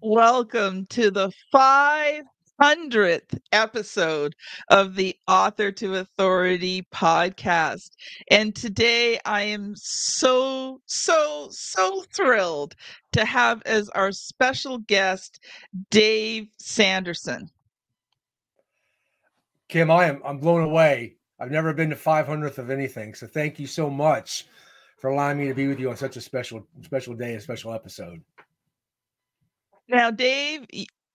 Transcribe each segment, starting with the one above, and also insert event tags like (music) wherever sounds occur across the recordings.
Welcome to the 500th episode of the Author to Authority podcast. And today I am so, so, so thrilled to have as our special guest Dave Sanderson. Kim, I am I'm blown away. I've never been to 500th of anything. So thank you so much for allowing me to be with you on such a special special day, a special episode. Now, Dave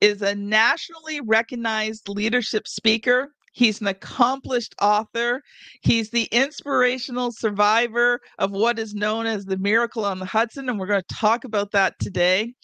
is a nationally recognized leadership speaker He's an accomplished author. He's the inspirational survivor of what is known as the miracle on the Hudson, and we're going to talk about that today.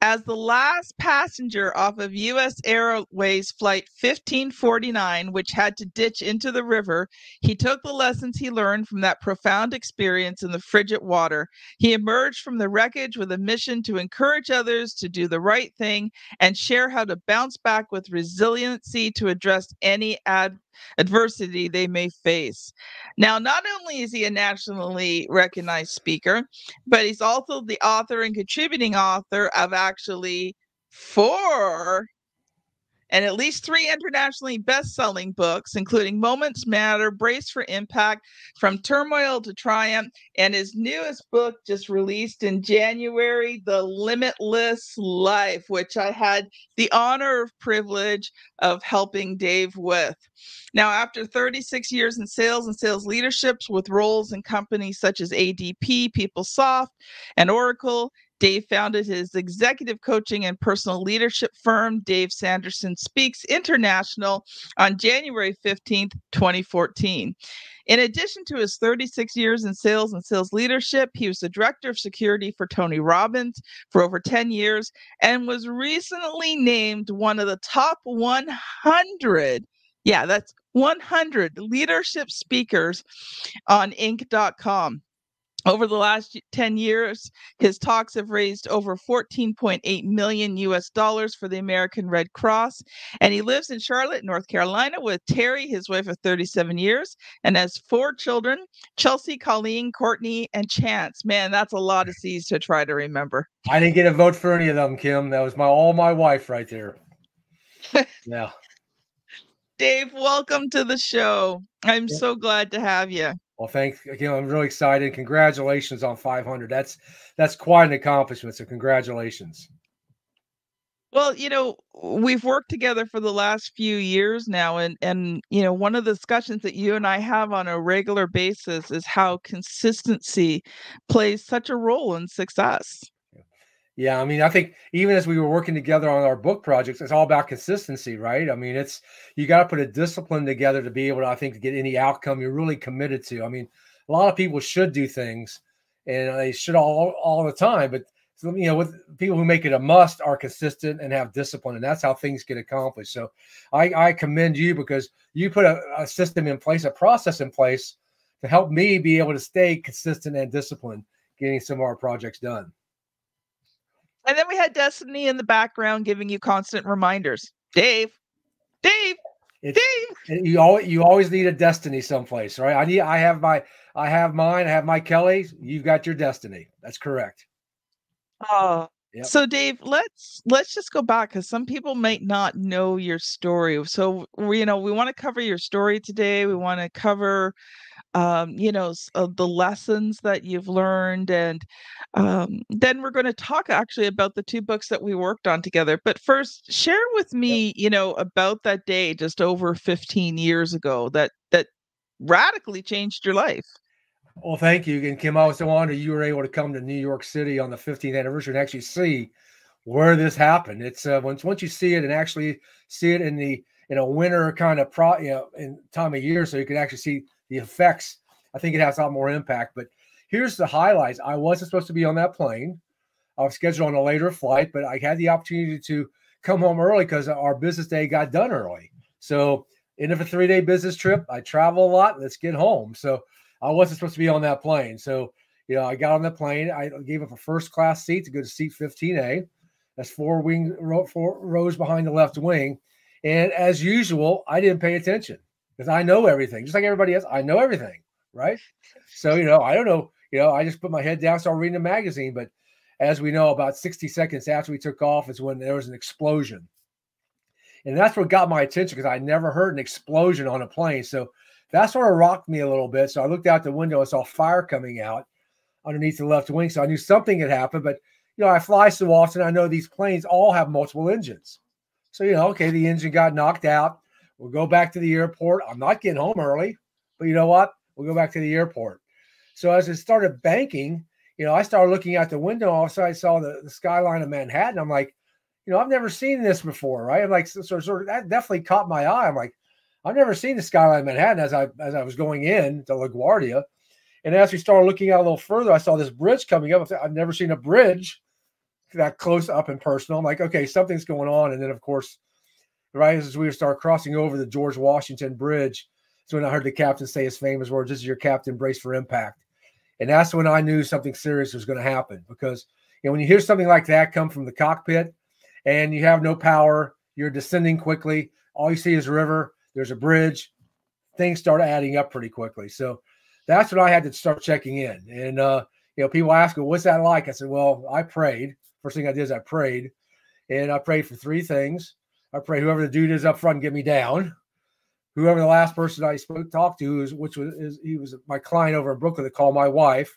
As the last passenger off of U.S. Airways Flight 1549, which had to ditch into the river, he took the lessons he learned from that profound experience in the frigid water. He emerged from the wreckage with a mission to encourage others to do the right thing and share how to bounce back with resiliency to address any ad- adversity they may face. Now, not only is he a nationally recognized speaker, but he's also the author and contributing author of actually four and at least three internationally best selling books, including Moments Matter, Brace for Impact, From Turmoil to Triumph, and his newest book just released in January, The Limitless Life, which I had the honor of privilege of helping Dave with. Now, after 36 years in sales and sales leaderships with roles in companies such as ADP, PeopleSoft, and Oracle, Dave founded his executive coaching and personal leadership firm, Dave Sanderson Speaks International, on January 15th, 2014. In addition to his 36 years in sales and sales leadership, he was the director of security for Tony Robbins for over 10 years and was recently named one of the top 100. Yeah, that's 100 leadership speakers on Inc.com. Over the last 10 years, his talks have raised over 14.8 million US dollars for the American Red Cross. And he lives in Charlotte, North Carolina with Terry, his wife of 37 years, and has four children Chelsea, Colleen, Courtney, and Chance. Man, that's a lot of C's to try to remember. I didn't get a vote for any of them, Kim. That was my all my wife right there. (laughs) yeah. Dave, welcome to the show. I'm yeah. so glad to have you. Well, thanks again. I'm really excited. Congratulations on 500. That's that's quite an accomplishment. So congratulations. Well, you know, we've worked together for the last few years now and and you know, one of the discussions that you and I have on a regular basis is how consistency plays such a role in success. Yeah, I mean, I think even as we were working together on our book projects, it's all about consistency, right? I mean, it's you got to put a discipline together to be able to, I think, to get any outcome you're really committed to. I mean, a lot of people should do things, and they should all all the time, but you know, with people who make it a must are consistent and have discipline, and that's how things get accomplished. So, I, I commend you because you put a, a system in place, a process in place to help me be able to stay consistent and disciplined, getting some of our projects done. And then we had Destiny in the background giving you constant reminders. Dave, Dave, it's, Dave. You always you always need a destiny someplace, right? I need I have my I have mine, I have my Kelly. You've got your destiny. That's correct. Oh, Yep. So Dave, let's let's just go back because some people might not know your story. So we, you know, we want to cover your story today. We want to cover um, you know, uh, the lessons that you've learned. And um, then we're going to talk actually about the two books that we worked on together. But first, share with me, you know, about that day just over 15 years ago that that radically changed your life. Well, thank you. And Kim, I was so honored you were able to come to New York City on the 15th anniversary and actually see where this happened. It's uh, once once you see it and actually see it in the in a winter kind of pro, you know, in time of year, so you can actually see the effects, I think it has a lot more impact. But here's the highlights. I wasn't supposed to be on that plane. I was scheduled on a later flight, but I had the opportunity to come home early because our business day got done early. So, end of a three day business trip, I travel a lot. Let's get home. So, I wasn't supposed to be on that plane. So, you know, I got on the plane. I gave up a first class seat to go to seat 15A. That's four wing, four rows behind the left wing. And as usual, I didn't pay attention because I know everything, just like everybody else. I know everything, right? So you know, I don't know. You know, I just put my head down, start reading a magazine. But as we know, about 60 seconds after we took off is when there was an explosion. And that's what got my attention because I never heard an explosion on a plane. So that sort of rocked me a little bit. So I looked out the window and saw fire coming out underneath the left wing. So I knew something had happened. But, you know, I fly so often, I know these planes all have multiple engines. So, you know, okay, the engine got knocked out. We'll go back to the airport. I'm not getting home early, but you know what? We'll go back to the airport. So as it started banking, you know, I started looking out the window. All of a sudden, I saw the, the skyline of Manhattan. I'm like, you know, I've never seen this before, right? I'm like, so, sort of that definitely caught my eye. I'm like, I've never seen the skyline of Manhattan as I as I was going in to LaGuardia. And as we started looking out a little further, I saw this bridge coming up. I've never seen a bridge that close up and personal. I'm like, okay, something's going on. And then, of course, right as we start crossing over the George Washington Bridge, that's when I heard the captain say his famous words, "This is your captain, brace for impact." And that's when I knew something serious was going to happen because you know when you hear something like that come from the cockpit, and you have no power, you're descending quickly. All you see is river. There's a bridge. Things start adding up pretty quickly. So that's when I had to start checking in. And uh, you know, people ask me, "What's that like?" I said, "Well, I prayed. First thing I did is I prayed, and I prayed for three things. I pray whoever the dude is up front, get me down. Whoever the last person I spoke talked to is, which was is, he was my client over in Brooklyn that called my wife.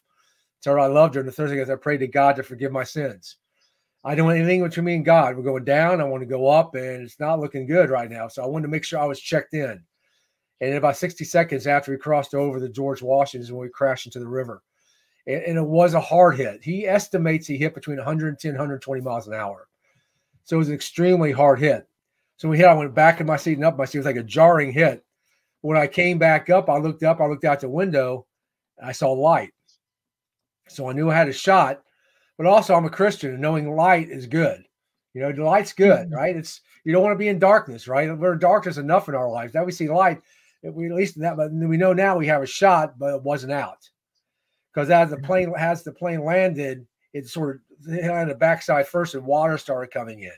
Told her I loved her. And the thing is I prayed to God to forgive my sins. I don't want anything between me and God. We're going down. I want to go up, and it's not looking good right now. So I wanted to make sure I was checked in. And about 60 seconds after we crossed over the George Washington, when we crashed into the river. And, and, it was a hard hit. He estimates he hit between 110, 120 miles an hour. So it was an extremely hard hit. So when we hit, I went back in my seat and up my seat. It was like a jarring hit. When I came back up, I looked up, I looked out the window, I saw light. So I knew I had a shot but also I'm a Christian and knowing light is good. You know, the light's good, mm-hmm. right? It's you don't want to be in darkness, right? We're in darkness enough in our lives. Now we see light. We at least that, but we know now we have a shot, but it wasn't out. Because as the mm-hmm. plane as the plane landed, it sort of hit on the backside first, and water started coming in.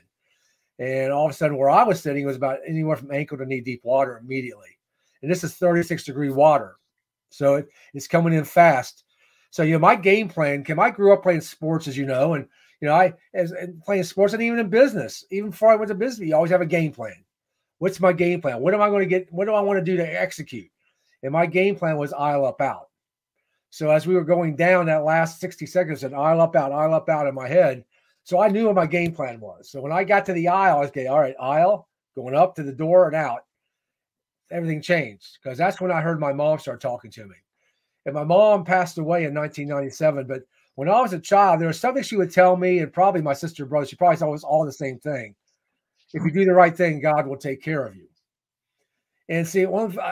And all of a sudden, where I was sitting was about anywhere from ankle to knee deep water immediately. And this is 36 degree water. So it, it's coming in fast. So you know, my game plan. Kim, I grew up playing sports, as you know, and you know, I as playing sports and even in business, even before I went to business, you always have a game plan. What's my game plan? What am I going to get? What do I want to do to execute? And my game plan was aisle up out. So as we were going down that last 60 seconds, and aisle up out, aisle up out in my head. So I knew what my game plan was. So when I got to the aisle, I was okay, all right, aisle, going up to the door and out. Everything changed because that's when I heard my mom start talking to me. And my mom passed away in 1997. But when I was a child, there was something she would tell me, and probably my sister and brother, she probably thought it was all the same thing. If you do the right thing, God will take care of you. And see,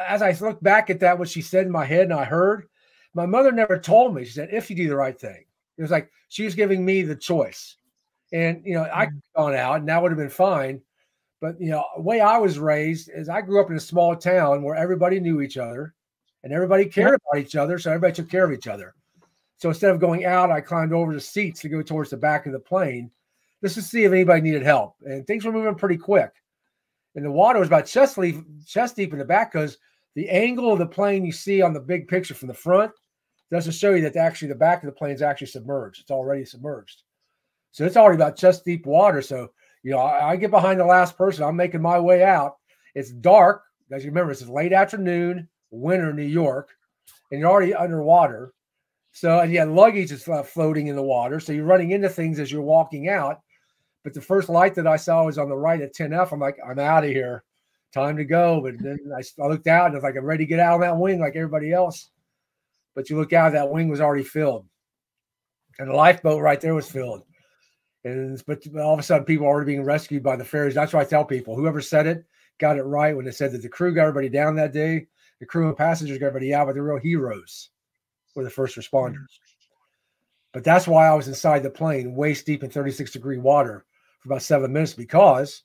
as I look back at that, what she said in my head and I heard, my mother never told me. She said, if you do the right thing. It was like she was giving me the choice. And, you know, I could mm-hmm. gone out and that would have been fine. But, you know, the way I was raised is I grew up in a small town where everybody knew each other and everybody cared about each other, so everybody took care of each other. So instead of going out, I climbed over the seats to go towards the back of the plane just to see if anybody needed help. And things were moving pretty quick. And the water was about chest, deep, chest deep in the back because the angle of the plane you see on the big picture from the front doesn't show you that actually the back of the plane is actually submerged. It's already submerged. So it's already about chest deep water. So, you know, I, I get behind the last person. I'm making my way out. It's dark. As you remember, it's late afternoon winter New York, and you're already underwater. So, and yeah, luggage is uh, floating in the water. So you're running into things as you're walking out. But the first light that I saw was on the right at 10F. I'm like, I'm out of here. Time to go. But then I, I looked out and I was like, I'm ready to get out of that wing like everybody else. But you look out, that wing was already filled. And the lifeboat right there was filled. And but all of a sudden, people are already being rescued by the ferries. That's why I tell people whoever said it got it right when they said that the crew got everybody down that day the crew and passengers got everybody out, but the real heroes were the first responders. Mm-hmm. But that's why I was inside the plane, waist deep in 36 degree water for about seven minutes because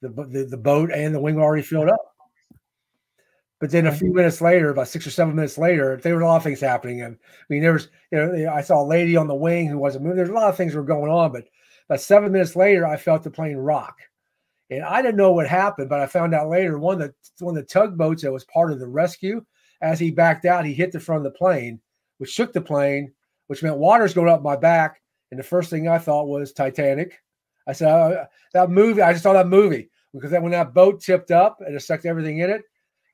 the, the, the boat and the wing were already filled up. But then a mm-hmm. few minutes later, about six or seven minutes later, there were a lot of things happening. And I mean, there was, you know, I saw a lady on the wing who wasn't moving. There's a lot of things were going on, but about seven minutes later, I felt the plane rock. And I didn't know what happened, but I found out later one of the one of the tugboats that was part of the rescue, as he backed out, he hit the front of the plane, which shook the plane, which meant water's going up my back. And the first thing I thought was Titanic. I said, oh, that movie, I just saw that movie because then when that boat tipped up and it sucked everything in it,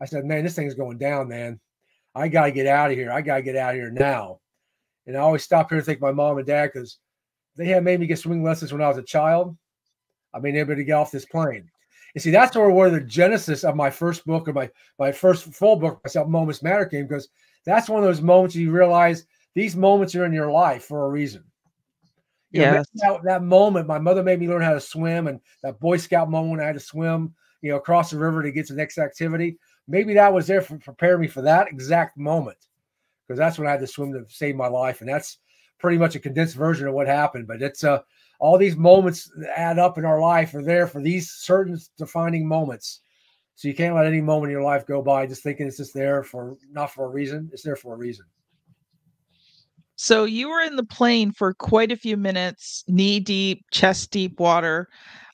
I said, man, this thing's going down, man. I got to get out of here. I got to get out of here now. And I always stop here and think my mom and dad because they had made me get swimming lessons when I was a child. I mean, able to get off this plane. You see, that's where, where the genesis of my first book or my, my first full book, myself, Moments Matter, came because that's one of those moments you realize these moments are in your life for a reason. Yeah, that, that moment, my mother made me learn how to swim, and that Boy Scout moment when I had to swim, you know, across the river to get to the next activity. Maybe that was there for prepare me for that exact moment, because that's when I had to swim to save my life, and that's pretty much a condensed version of what happened. But it's uh, all these moments that add up in our life are there for these certain defining moments. So you can't let any moment in your life go by just thinking it's just there for not for a reason. It's there for a reason. So you were in the plane for quite a few minutes, knee deep, chest deep water.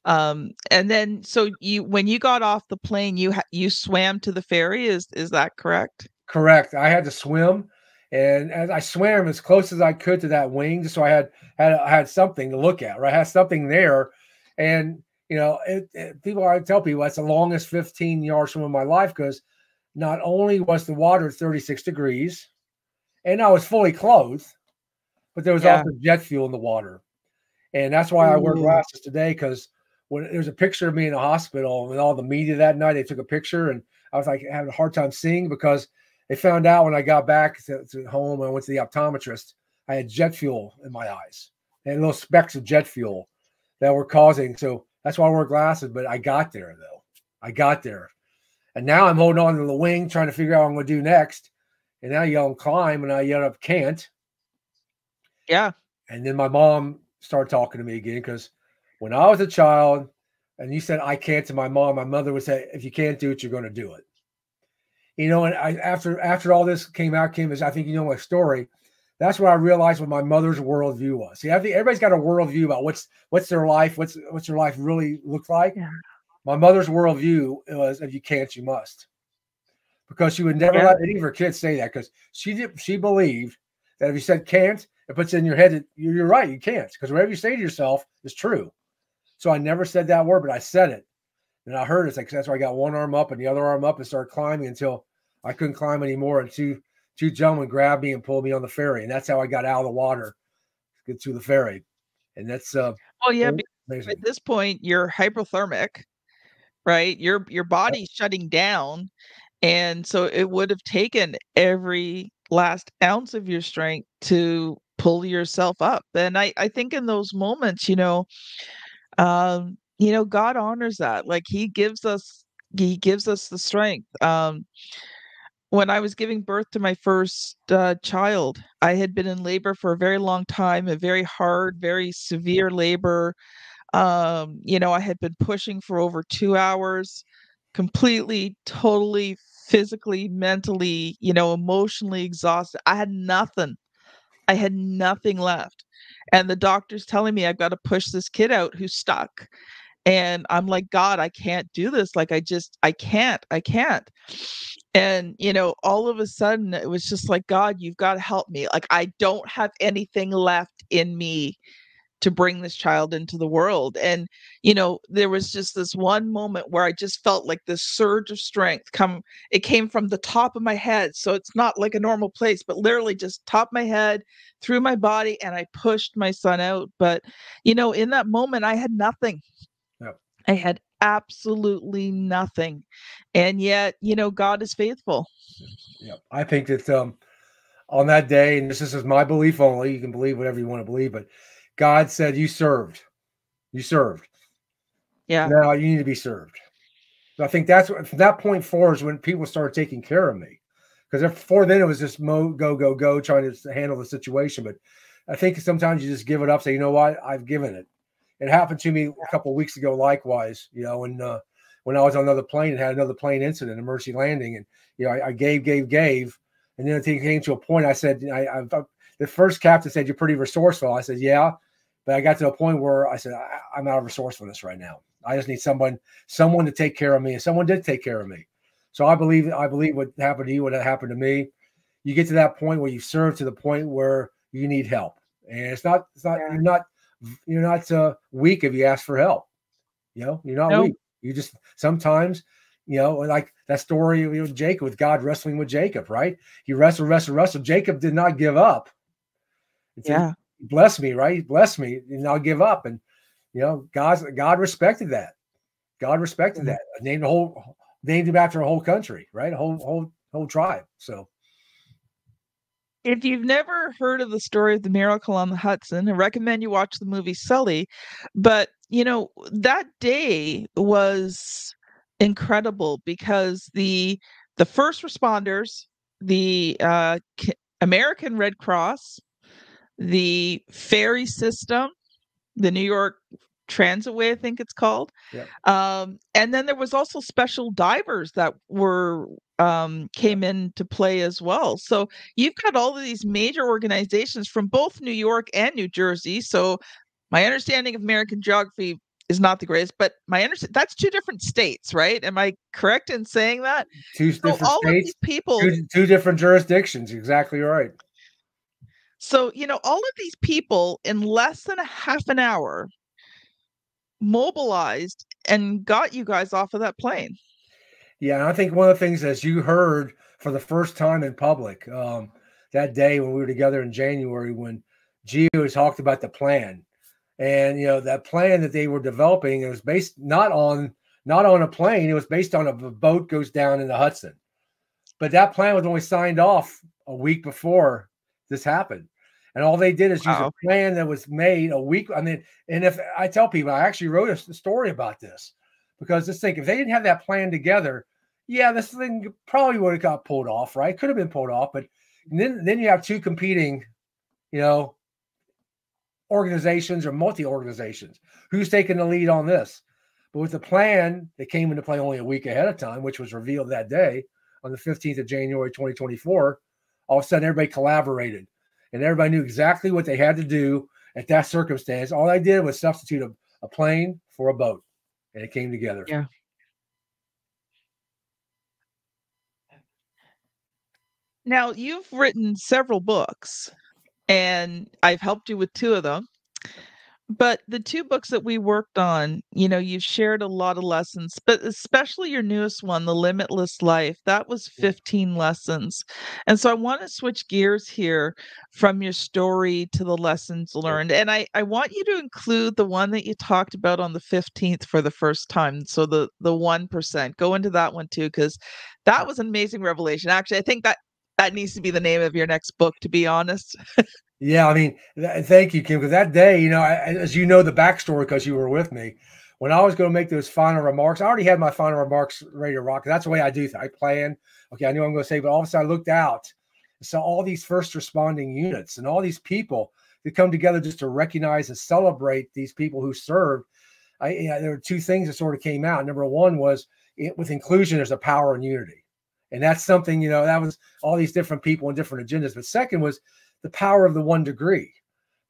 Um, and then so you when you got off the plane, you ha- you swam to the ferry. Is is that correct? Correct. I had to swim, and as I swam as close as I could to that wing, so I had had I had something to look at. Right, I had something there, and you know, it, it, people I tell people that's the longest 15 yard swim of my life because not only was the water 36 degrees, and I was fully clothed, but there was yeah. also jet fuel in the water. And that's why Ooh. I wear glasses today because when there's a picture of me in the hospital and all the media that night, they took a picture and I was like having a hard time seeing because they found out when I got back to, to home and I went to the optometrist, I had jet fuel in my eyes and little specks of jet fuel that were causing. So that's why I wear glasses. But I got there though. I got there. And now I'm holding on to the wing, trying to figure out what I'm going to do next. And now I yell and climb, and I yell up can't. Yeah. And then my mom started talking to me again because when I was a child, and you said I can't to my mom, my mother would say, "If you can't do it, you're going to do it." You know, and I after after all this came out, Kim, is I think you know my story. That's what I realized what my mother's worldview was. See, I think everybody's got a worldview about what's what's their life, what's what's their life really look like. Yeah. My mother's worldview was, "If you can't, you must," because she would never yeah. let any of her kids say that because she did. She believed that if you said can't, it puts in your head that you're right, you can't, because whatever you say to yourself is true. So I never said that word, but I said it. And I heard it. It's like that's why I got one arm up and the other arm up and started climbing until I couldn't climb anymore. And two two gentlemen grabbed me and pulled me on the ferry. And that's how I got out of the water to get to the ferry. And that's uh well yeah, at this point you're hypothermic, right? Your your body's shutting down. And so it would have taken every last ounce of your strength to pull yourself up. And I, I think in those moments, you know, um, you know, God honors that. Like he gives us, he gives us the strength. Um, when I was giving birth to my first uh, child, I had been in labor for a very long time, a very hard, very severe labor. Um, you know, I had been pushing for over two hours, completely, totally, physically, mentally, you know, emotionally exhausted. I had nothing I had nothing left. And the doctor's telling me I've got to push this kid out who's stuck. And I'm like, God, I can't do this. Like, I just, I can't, I can't. And, you know, all of a sudden it was just like, God, you've got to help me. Like, I don't have anything left in me to bring this child into the world. And, you know, there was just this one moment where I just felt like this surge of strength come, it came from the top of my head. So it's not like a normal place, but literally just top my head through my body. And I pushed my son out. But, you know, in that moment, I had nothing. Yep. I had absolutely nothing. And yet, you know, God is faithful. Yeah. I think that, um, on that day, and this, this is my belief only, you can believe whatever you want to believe, but God said, You served. You served. Yeah. Now you need to be served. So I think that's what, from that point forward is when people started taking care of me. Because before then it was just mo go, go, go, trying to handle the situation. But I think sometimes you just give it up, say, you know what, I've given it. It happened to me a couple weeks ago, likewise, you know, when uh, when I was on another plane and had another plane incident, emergency landing, and you know, I, I gave, gave, gave, and then it came to a point. I said, I, I, the first captain said, "You're pretty resourceful." I said, "Yeah." But I got to a point where I said, I, am out of resourcefulness right now. I just need someone, someone to take care of me. And someone did take care of me. So I believe, I believe what happened to you have happened to me. You get to that point where you serve to the point where you need help. and it's not it's not yeah. you're not you're not uh, weak if you ask for help. You know, you're not nope. weak. You just sometimes, you know, like that story with Jacob with God wrestling with Jacob, right? He wrestled, wrestled, wrestled. Jacob did not give up. It's yeah. Bless me, right? Bless me, and I'll give up. And you know, God's God respected that. God respected mm-hmm. that. Named a whole named him after a whole country, right? A whole whole whole tribe. So if you've never heard of the story of the miracle on the Hudson, I recommend you watch the movie Sully. But, you know, that day was incredible because the the first responders, the uh, American Red Cross, the ferry system, the New York Transitway, I think it's called. Yeah. Um, and then there was also special divers that were um, came into play as well. So you've got all of these major organizations from both New York and New Jersey. So my understanding of American geography is not the greatest, but my understanding that's two different states, right? Am I correct in saying that? Two so different all states, of these people, two, two different jurisdictions. Exactly right. So you know, all of these people in less than a half an hour mobilized and got you guys off of that plane. Yeah, I think one of the things as you heard for the first time in public um, that day when we were together in January, when Gio talked about the plan, and you know that plan that they were developing, it was based not on not on a plane, it was based on a boat goes down in the Hudson. But that plan was only signed off a week before this happened. And all they did is use wow. a plan that was made a week. I mean, and if I tell people, I actually wrote a story about this because just think if they didn't have that plan together, yeah, this thing probably would have got pulled off, right? Could have been pulled off, but then then you have two competing, you know, organizations or multi organizations. Who's taking the lead on this? But with the plan that came into play only a week ahead of time, which was revealed that day on the 15th of January 2024, all of a sudden everybody collaborated and everybody knew exactly what they had to do at that circumstance. All I did was substitute a, a plane for a boat, and it came together. Yeah. Now, you've written several books, and I've helped you with two of them. But the two books that we worked on, you know, you've shared a lot of lessons, but especially your newest one, The Limitless Life, that was 15 lessons. And so I want to switch gears here from your story to the lessons learned. And I, I want you to include the one that you talked about on the 15th for the first time. So the the 1%. Go into that one too, because that was an amazing revelation. Actually, I think that that needs to be the name of your next book, to be honest. (laughs) Yeah, I mean, th- thank you, Kim. Because that day, you know, I, as you know the backstory, because you were with me, when I was going to make those final remarks, I already had my final remarks ready to rock. That's the way I do. I plan. Okay, I knew I'm going to say, but all of a sudden I looked out and saw all these first responding units and all these people that come together just to recognize and celebrate these people who served. I, you know, there were two things that sort of came out. Number one was it, with inclusion, there's a power in unity. And that's something, you know, that was all these different people and different agendas. But second was the power of the one degree.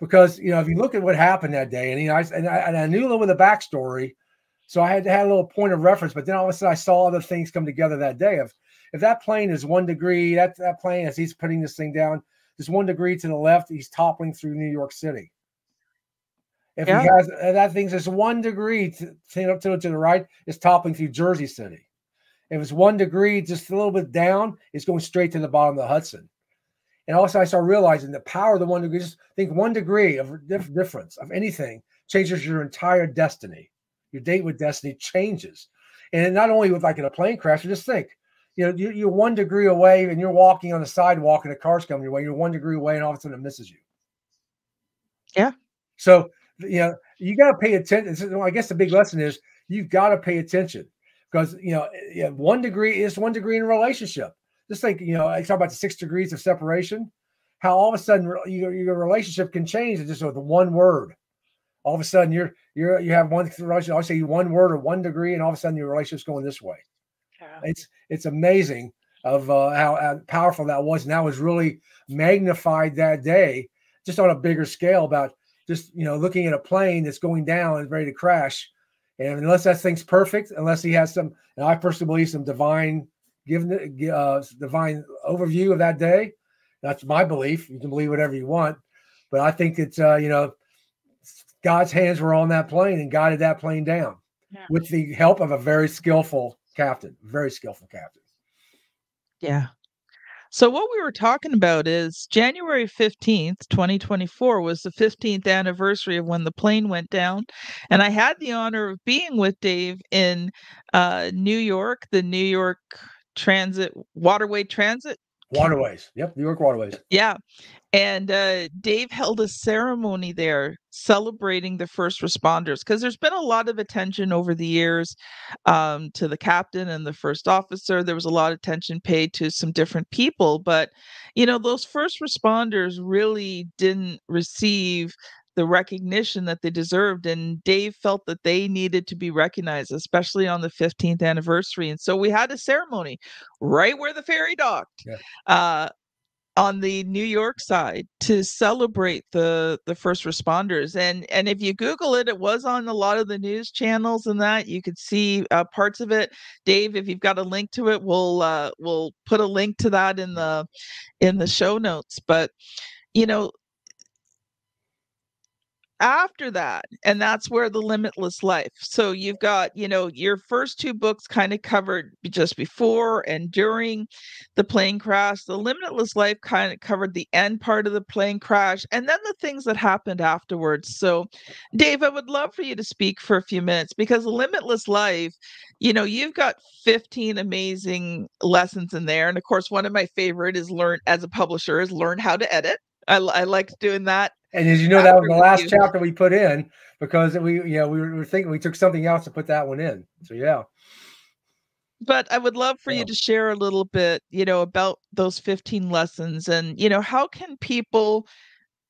Because you know, if you look at what happened that day, and you know, I, and I, and I knew a little of the backstory, so I had to have a little point of reference. But then all of a sudden, I saw other things come together that day. Of if that plane is one degree, that that plane as he's putting this thing down, just one degree to the left, he's toppling through New York City. If yeah. he has that thing's just one degree to, to, to, to the right, it's toppling through Jersey City. If it's one degree just a little bit down, it's going straight to the bottom of the Hudson. And also, I started realizing the power of the one degree. Just think one degree of dif- difference of anything changes your entire destiny. Your date with destiny changes, and not only with like in a plane crash. Just think, you know, you, are one degree away, and you're walking on the sidewalk, and a car's coming your way. You're one degree away, and all of a sudden it misses you. Yeah. So you know, you got to pay attention. I guess the big lesson is you've got to pay attention because you know, one degree is one degree in a relationship just like you know, I talk about the six degrees of separation. How all of a sudden your, your relationship can change just with one word. All of a sudden you're you're you have one relationship. I'll say one word or one degree, and all of a sudden your relationship's going this way. Yeah. It's it's amazing of uh, how, how powerful that was, and that was really magnified that day, just on a bigger scale. About just you know looking at a plane that's going down and ready to crash, and unless that thing's perfect, unless he has some, and I personally believe some divine given the uh, divine overview of that day. That's my belief. You can believe whatever you want, But I think it's uh, you know, God's hands were on that plane and guided that plane down yeah. with the help of a very skillful captain, very skillful captain. Yeah. So what we were talking about is January 15th, 2024 was the 15th anniversary of when the plane went down. And I had the honor of being with Dave in uh, New York, the New York Transit Waterway Transit Waterways. Yep, New York Waterways. Yeah. And uh, Dave held a ceremony there celebrating the first responders because there's been a lot of attention over the years um, to the captain and the first officer. There was a lot of attention paid to some different people, but you know, those first responders really didn't receive the recognition that they deserved. And Dave felt that they needed to be recognized, especially on the 15th anniversary. And so we had a ceremony right where the ferry docked. Yeah. Uh, on the New York side to celebrate the the first responders and and if you google it it was on a lot of the news channels and that you could see uh, parts of it Dave if you've got a link to it we'll uh, we'll put a link to that in the in the show notes but you know after that and that's where the limitless life. So you've got you know your first two books kind of covered just before and during the plane crash. The limitless life kind of covered the end part of the plane crash and then the things that happened afterwards. So dave i would love for you to speak for a few minutes because limitless life you know you've got 15 amazing lessons in there and of course one of my favorite is learn as a publisher is learn how to edit. I, I like doing that and as you know, that was the last chapter we put in because we, you know, we were thinking we took something else to put that one in. So yeah. But I would love for yeah. you to share a little bit, you know, about those 15 lessons and, you know, how can people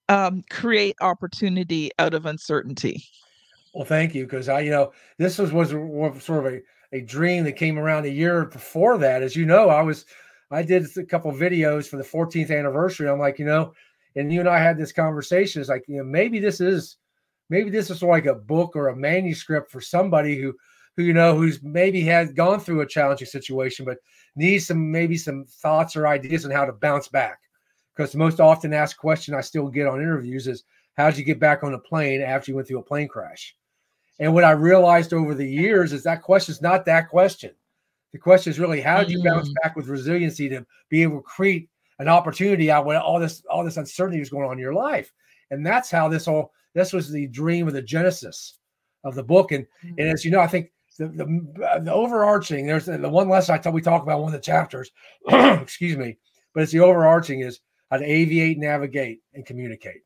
um, create opportunity out of uncertainty? Well, thank you. Because I, you know, this was, was sort of a, a dream that came around a year before that. As you know, I was, I did a couple videos for the 14th anniversary. I'm like, you know, and you and I had this conversation. It's like, you know, maybe this is maybe this is like a book or a manuscript for somebody who who you know who's maybe had gone through a challenging situation but needs some maybe some thoughts or ideas on how to bounce back because the most often asked question i still get on interviews is how did you get back on a plane after you went through a plane crash and what i realized over the years is that question is not that question the question is really how do you bounce mm. back with resiliency to be able to create an opportunity out when all this all this uncertainty was going on in your life. And that's how this all this was the dream of the genesis of the book. And mm-hmm. and as you know i think the the, the overarching there's the, the one lesson i thought we talk about one of the chapters (clears throat) excuse me but it's the overarching is how to aviate navigate and communicate.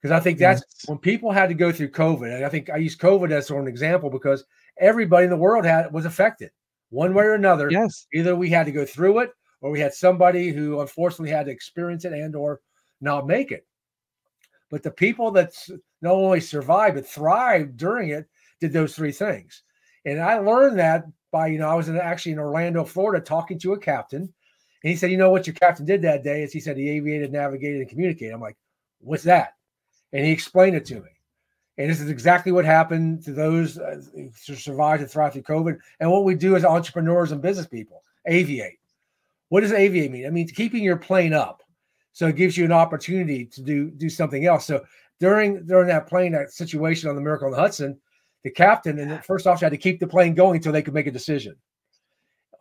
Because i think that's yes. when people had to go through covid and i think i use covid as sort of an example because everybody in the world had was affected one way or another. Yes. Either we had to go through it or we had somebody who unfortunately had to experience it and or not make it. But the people that not only survived but thrived during it did those three things. And I learned that by, you know, I was in, actually in Orlando, Florida, talking to a captain. And he said, you know what your captain did that day is he said he aviated, navigated, and communicated. I'm like, what's that? And he explained it to me. And this is exactly what happened to those uh, who survived and thrived through COVID. And what we do as entrepreneurs and business people, aviate. What does aviate mean? It means keeping your plane up. So it gives you an opportunity to do do something else. So during during that plane, that situation on the Miracle on the Hudson, the captain and the first officer had to keep the plane going until they could make a decision.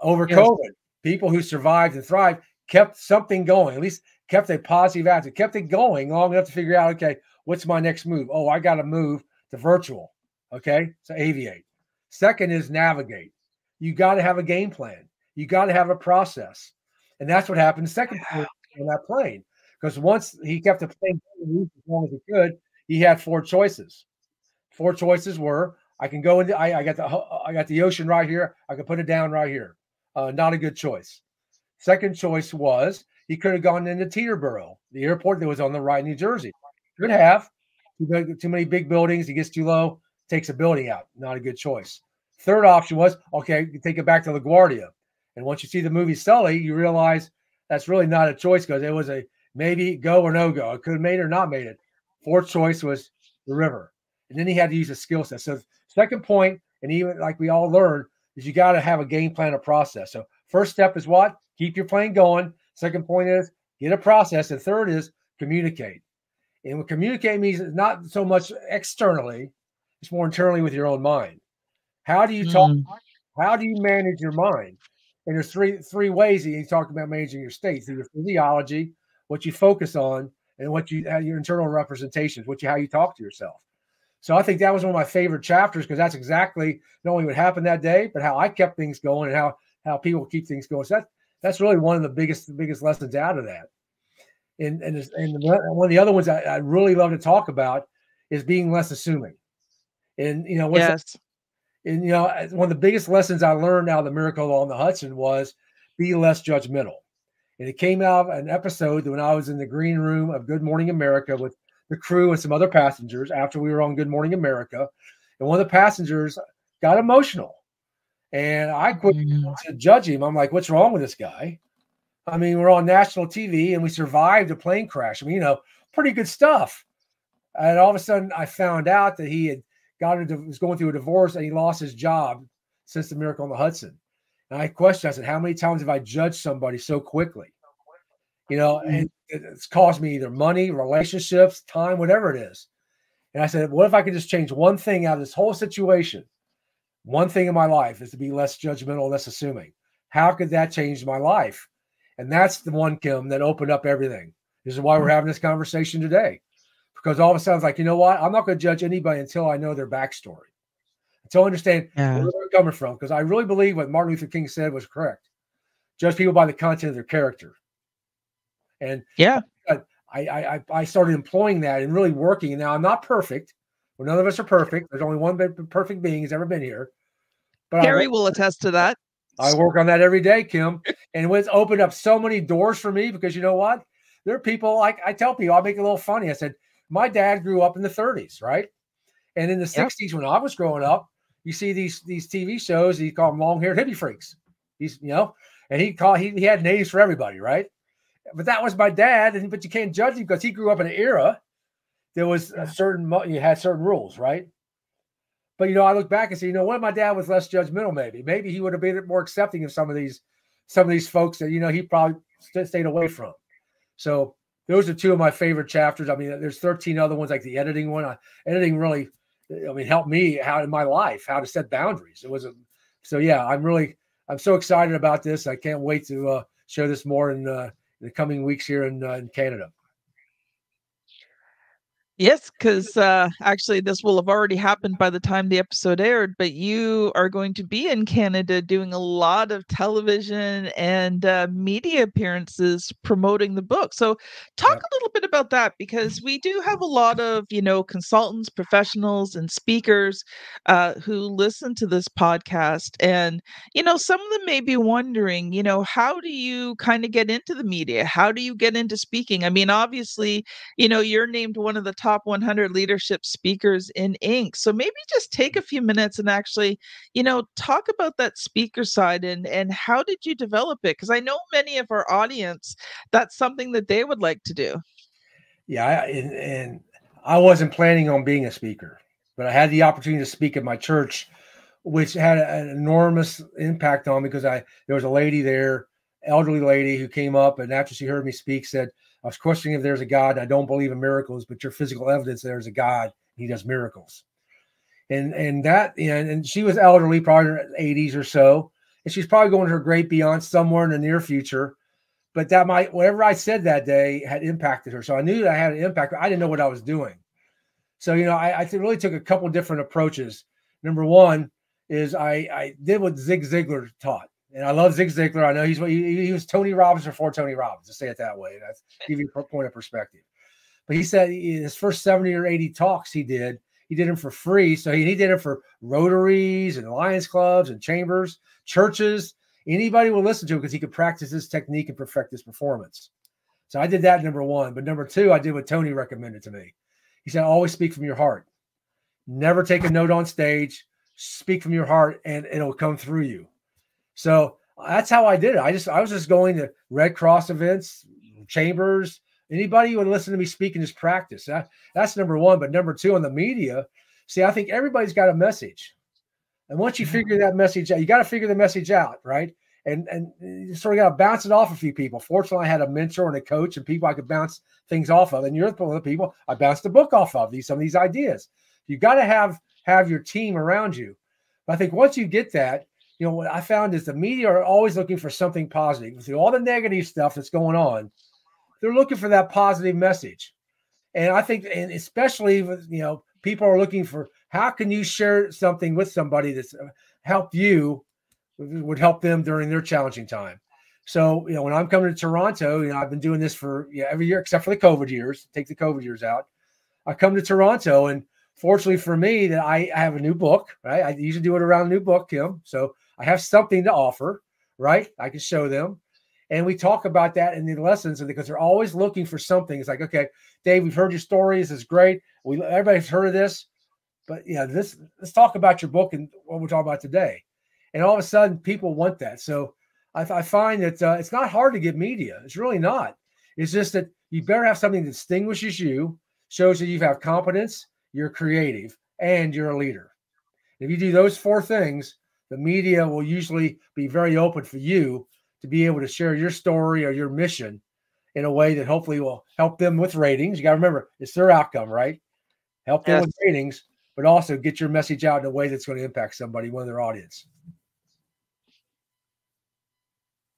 Over yes. COVID, people who survived and thrived kept something going, at least kept a positive attitude, kept it going long enough to figure out, okay, what's my next move? Oh, I got to move to virtual. Okay. So aviate. Second is navigate. You got to have a game plan. You got to have a process. And that's what happened the second time on that plane. Because once he kept the plane as long as he could, he had four choices. Four choices were I can go into I, I got the I got the ocean right here. I can put it down right here. Uh, not a good choice. Second choice was he could have gone into Teterboro, the airport that was on the right, New Jersey. Could have. Too, too many big buildings. He gets too low, takes a building out. Not a good choice. Third option was okay, take it back to LaGuardia. And once you see the movie Sully, you realize that's really not a choice because it was a maybe go or no go. It could have made it or not made it. Fourth choice was the river. And then he had to use a skill set. So second point, and even like we all learned, is you got to have a game plan, a process. So first step is what? Keep your plane going. Second point is get a process. And third is communicate. And what communicate means is not so much externally, it's more internally with your own mind. How do you talk? Mm. How do you manage your mind? And there's three three ways that you talk about managing your states: your physiology, what you focus on, and what you have your internal representations, what you how you talk to yourself. So I think that was one of my favorite chapters because that's exactly not only what happened that day, but how I kept things going and how how people keep things going. So that that's really one of the biggest biggest lessons out of that. And and and one of the other ones I, I really love to talk about is being less assuming. And you know, what's yes. And you know, one of the biggest lessons I learned out of the Miracle on the Hudson was be less judgmental. And it came out of an episode when I was in the green room of Good Morning America with the crew and some other passengers after we were on Good Morning America. And one of the passengers got emotional. And I quit mm. to judge him. I'm like, what's wrong with this guy? I mean, we're on national TV and we survived a plane crash. I mean, you know, pretty good stuff. And all of a sudden, I found out that he had got a, was going through a divorce and he lost his job since the miracle on the Hudson. And I questioned, I said, how many times have I judged somebody so quickly? You know, and mm-hmm. it's cost me either money, relationships, time, whatever it is. And I said, what if I could just change one thing out of this whole situation? One thing in my life is to be less judgmental, less assuming. How could that change my life? And that's the one, Kim, that opened up everything. This is why we're mm-hmm. having this conversation today because all of a sudden it's like, you know what? I'm not going to judge anybody until I know their backstory, until I understand yeah. where they're coming from. Because I really believe what Martin Luther King said was correct. Judge people by the content of their character. And yeah, I, I, I started employing that and really working. And now I'm not perfect. Well, none of us are perfect. There's only one perfect being who's ever been here. But Harry will attest to that. I work on that every day, Kim. and it's opened up so many doors for me because you know what? There are people like I tell people, I'll make it a little funny. I said, my dad grew up in the 30s, right? And in the yep. 60s, when I was growing up, you see these these TV shows, he called them long-haired hippie freaks. He's, you know, and he called he, he had names for everybody, right? But that was my dad, and but you can't judge him because he grew up in an era there was a certain you had certain rules, right? But you know, I look back and say, you know, what my dad was less judgmental, maybe. Maybe he would have been more accepting of some of these some of these folks that you know he probably stayed away from. So those are two of my favorite chapters. I mean, there's 13 other ones like the editing one. I, editing really, I mean, helped me how in my life how to set boundaries. It was a, so yeah. I'm really I'm so excited about this. I can't wait to uh, share this more in, uh, in the coming weeks here in, uh, in Canada. Yes, because uh, actually, this will have already happened by the time the episode aired. But you are going to be in Canada doing a lot of television and uh, media appearances promoting the book. So, talk a little bit about that because we do have a lot of you know consultants, professionals, and speakers uh, who listen to this podcast, and you know some of them may be wondering, you know, how do you kind of get into the media? How do you get into speaking? I mean, obviously, you know, you're named one of the top top 100 leadership speakers in Inc. So maybe just take a mm. few minutes and actually, you know, talk about that speaker side and and how did you develop it? Because I know many of our audience that's something that they would like to do. Yeah, I, and, and I wasn't planning on being a speaker, but I had the opportunity to speak at my church, which had an enormous impact on me because I there was a lady there, elderly lady who came up and after she heard me speak said, I was questioning if there's a God. I don't believe in miracles, but your physical evidence there's a God. He does miracles. And and that and, and she was elderly, probably in her 80s or so. And she's probably going to her great beyond somewhere in the near future. But that might whatever I said that day had impacted her. So I knew that I had an impact, I didn't know what I was doing. So you know, I, I really took a couple different approaches. Number one is I I did what Zig Ziglar taught. And I love Zig Ziglar. I know he's he, he was Tony Robbins before Tony Robbins, to say it that way. That's give you a point of perspective. But he said his first 70 or 80 talks he did, he did them for free. So he, he did them for rotaries and Lions clubs and chambers, churches. Anybody will listen to him because he could practice his technique and perfect his performance. So I did that number one. But number two, I did what Tony recommended to me. He said, always speak from your heart. Never take a note on stage. Speak from your heart and it'll come through you. So that's how I did it. I just I was just going to Red Cross events, chambers, anybody who would listen to me speak and just practice. That, that's number one. But number two on the media, see, I think everybody's got a message. And once you mm-hmm. figure that message out, you got to figure the message out, right? and and you sort of got to bounce it off a few people. Fortunately, I had a mentor and a coach and people I could bounce things off of. And you're one of the people I bounced the book off of these some of these ideas. You got to have have your team around you. But I think once you get that, you know what I found is the media are always looking for something positive. Through all the negative stuff that's going on, they're looking for that positive message. And I think, and especially with you know, people are looking for how can you share something with somebody that's uh, helped you would help them during their challenging time. So, you know, when I'm coming to Toronto, you know, I've been doing this for yeah, every year except for the COVID years, take the COVID years out. I come to Toronto and fortunately for me that I, I have a new book, right? I usually do it around a new book, Kim. So I have something to offer, right? I can show them. And we talk about that in the lessons because they're always looking for something. It's like, okay, Dave, we've heard your stories. This is great. We everybody's heard of this, but yeah, this let's talk about your book and what we're talking about today and all of a sudden people want that. So I, I find that uh, it's not hard to get media. It's really not. It's just that you better have something that distinguishes you, shows that you have competence, you're creative, and you're a leader. If you do those four things, the media will usually be very open for you to be able to share your story or your mission in a way that hopefully will help them with ratings. You got to remember, it's their outcome, right? Help them yes. with ratings, but also get your message out in a way that's going to impact somebody, one of their audience.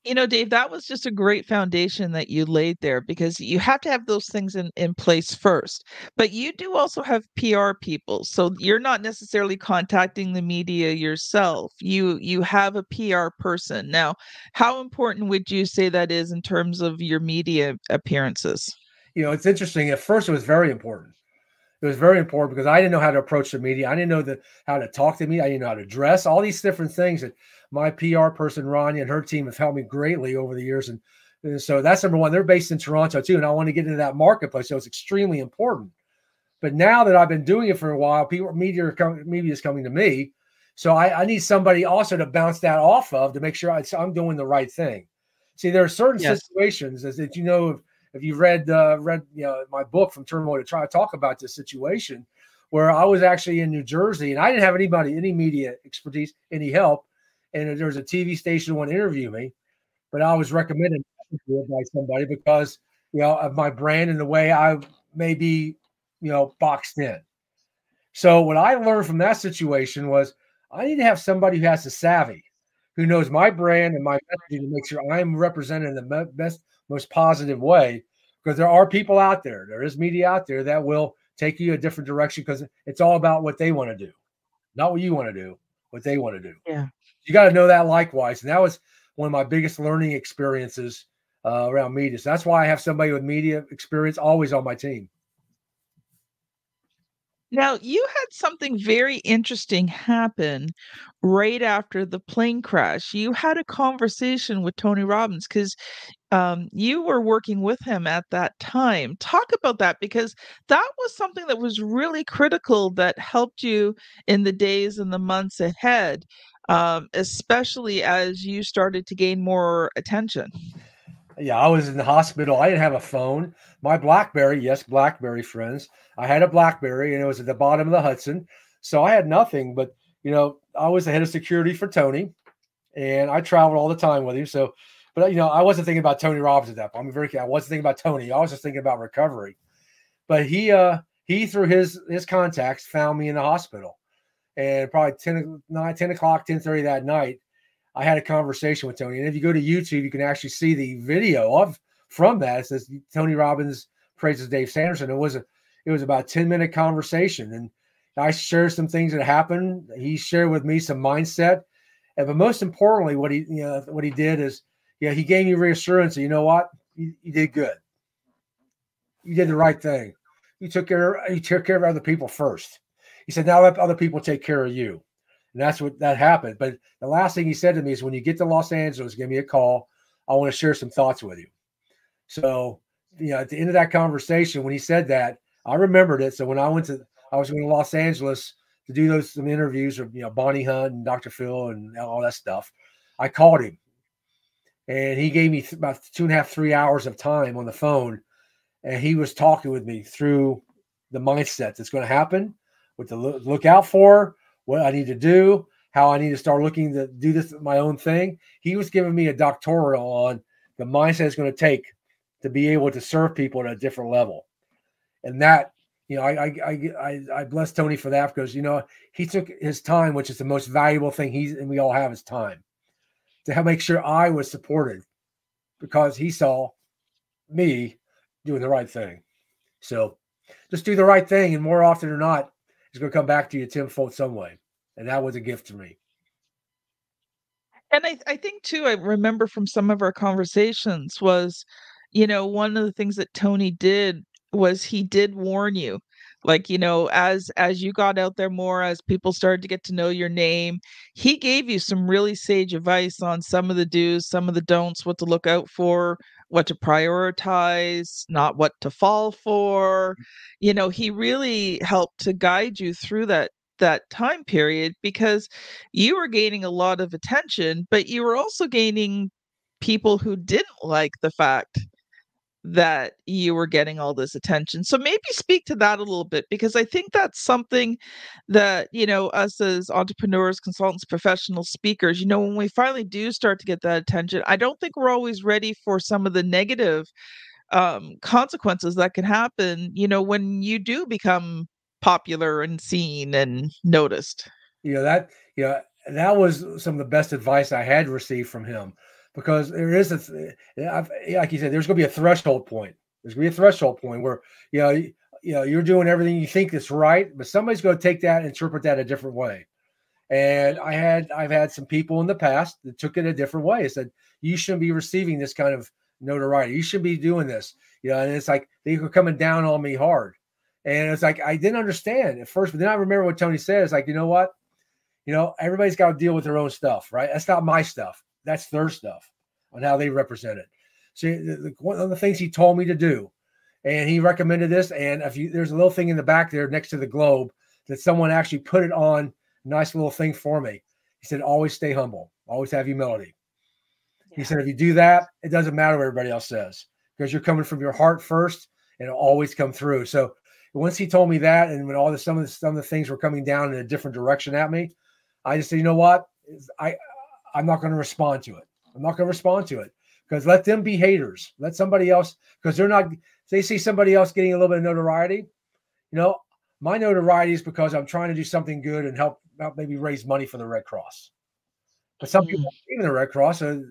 You know, Dave, that was just a great foundation that you laid there because you have to have those things in, in place first. But you do also have PR people. So you're not necessarily contacting the media yourself. You you have a PR person. Now, how important would you say that is in terms of your media appearances? You know, it's interesting. At first it was very important. It was very important because I didn't know how to approach the media. I didn't know the, how to talk to me. I didn't know how to dress. All these different things that my PR person, Ronnie, and her team have helped me greatly over the years. And, and so that's number one. They're based in Toronto too. And I want to get into that marketplace. So it's extremely important. But now that I've been doing it for a while, people media media is coming to me. So I, I, need somebody also to bounce that off of to make sure I, am doing the right thing. See, there are certain yes. situations as that you know if, you've read uh, read you know my book from Turmoil to try to talk about this situation where I was actually in New Jersey and I didn't have anybody, any media expertise, any help and there was a TV station want to interview me, but I was recommended by somebody because you know of my brand and the way I may be, you know, boxed in. So what I learned from that situation was I need to have somebody who has the savvy, who knows my brand and my messaging to make sure I'm represented in the best, most positive way. Because there are people out there, there is media out there that will take you a different direction because it's all about what they want to do, not what you want to do, what they want to do. Yeah you got to know that likewise. And that was one of my biggest learning experiences uh, around media. So that's why I have somebody with media experience always on my team. Now, you had something very interesting happen right after the plane crash. You had a conversation with Tony Robbins because um, you were working with him at that time. Talk about that because that was something that was really critical that helped you in the days and the months ahead um, especially as you started to gain more attention. Yeah, I was in the hospital. I didn't have a phone. My Blackberry, yes, Blackberry friends. I had a Blackberry and it was at the bottom of the Hudson. So I had nothing, but you know, I was the head of security for Tony and I traveled all the time with him. So, but you know, I wasn't thinking about Tony Robbins at that point. I'm very, I wasn't thinking about Tony. I was just thinking about recovery. But he, uh, he through his his contacts found me in the hospital and probably 10, 9, 10 o'clock, 10 30 that night, I had a conversation with Tony. And if you go to YouTube, you can actually see the video of from that. It says Tony Robbins praises Dave Sanderson. It was a it was about a 10 minute conversation. And I shared some things that happened. He shared with me some mindset. And but most importantly, what he you know what he did is yeah, he gave me reassurance. You know what? You, you did good. You did the right thing. You took care you took care of other people first. He said, now let other people take care of you. And that's what that happened. But the last thing he said to me is, when you get to Los Angeles, give me a call. I want to share some thoughts with you. So, you know, at the end of that conversation, when he said that, I remembered it. So when I went to, I was going to Los Angeles to do those some interviews with, you know, Bonnie Hunt and Dr. Phil and all that stuff. I called him and he gave me about two and a half, three hours of time on the phone. And he was talking with me through the mindset that's going to happen what to look out for, what I need to do, how I need to start looking to do this my own thing. He was giving me a doctoral on the mindset it's going to take to be able to serve people at a different level. And that, you know, I I I I bless Tony for that because you know he took his time, which is the most valuable thing he's and we all have is time, to help make sure I was supported because he saw me doing the right thing. So just do the right thing, and more often than not, it's going to come back to you tenfold some way. And that was a gift to me. And I, I think too, I remember from some of our conversations was, you know, one of the things that Tony did was he did warn you like you know as as you got out there more as people started to get to know your name he gave you some really sage advice on some of the do's some of the don'ts what to look out for what to prioritize not what to fall for mm. you know he really helped to guide you through that that time period because you were gaining a lot of attention but you were also gaining people who didn't like the fact that you were getting all this attention. So maybe speak to that a little bit because I think that's something that, you know, us as entrepreneurs, consultants, professional speakers, you know, when we finally do start to get that attention, I don't think we're always ready for some of the negative um, consequences that can happen, you know, when you do become popular and seen and noticed. You know, that, you know, that was some of the best advice I had received from him because there is a eh, I've, like you said, there's going to be a threshold point. There's going to be a threshold point where you know you, you know you're doing everything you think is right, but somebody's going to take that and interpret that a different way. And I had I've had some people in the past that took it a different way. I said you shouldn't be receiving this kind of notoriety. You shouldn't be doing this. You know, and it's like they were coming down on me hard. And it's like I didn't understand at first, but then I remember what Tony said. It's like, you know what? You know, everybody's got to deal with their own stuff, right? That's not my stuff. That's their stuff on how they represent it. See, the, the, one of the things he told me to do, and he recommended this. And if you, there's a little thing in the back there next to the globe that someone actually put it on, nice little thing for me. He said, always stay humble, always have humility. Yeah. He said, if you do that, it doesn't matter what everybody else says because you're coming from your heart first and it'll always come through. So once he told me that, and when all the some of the some of the things were coming down in a different direction at me, I just said, you know what, I I'm not going to respond to it. I'm not going to respond to it because let them be haters. Let somebody else because they're not. They see somebody else getting a little bit of notoriety. You know, my notoriety is because I'm trying to do something good and help, help maybe raise money for the Red Cross. But some people, mm. even the Red Cross, uh,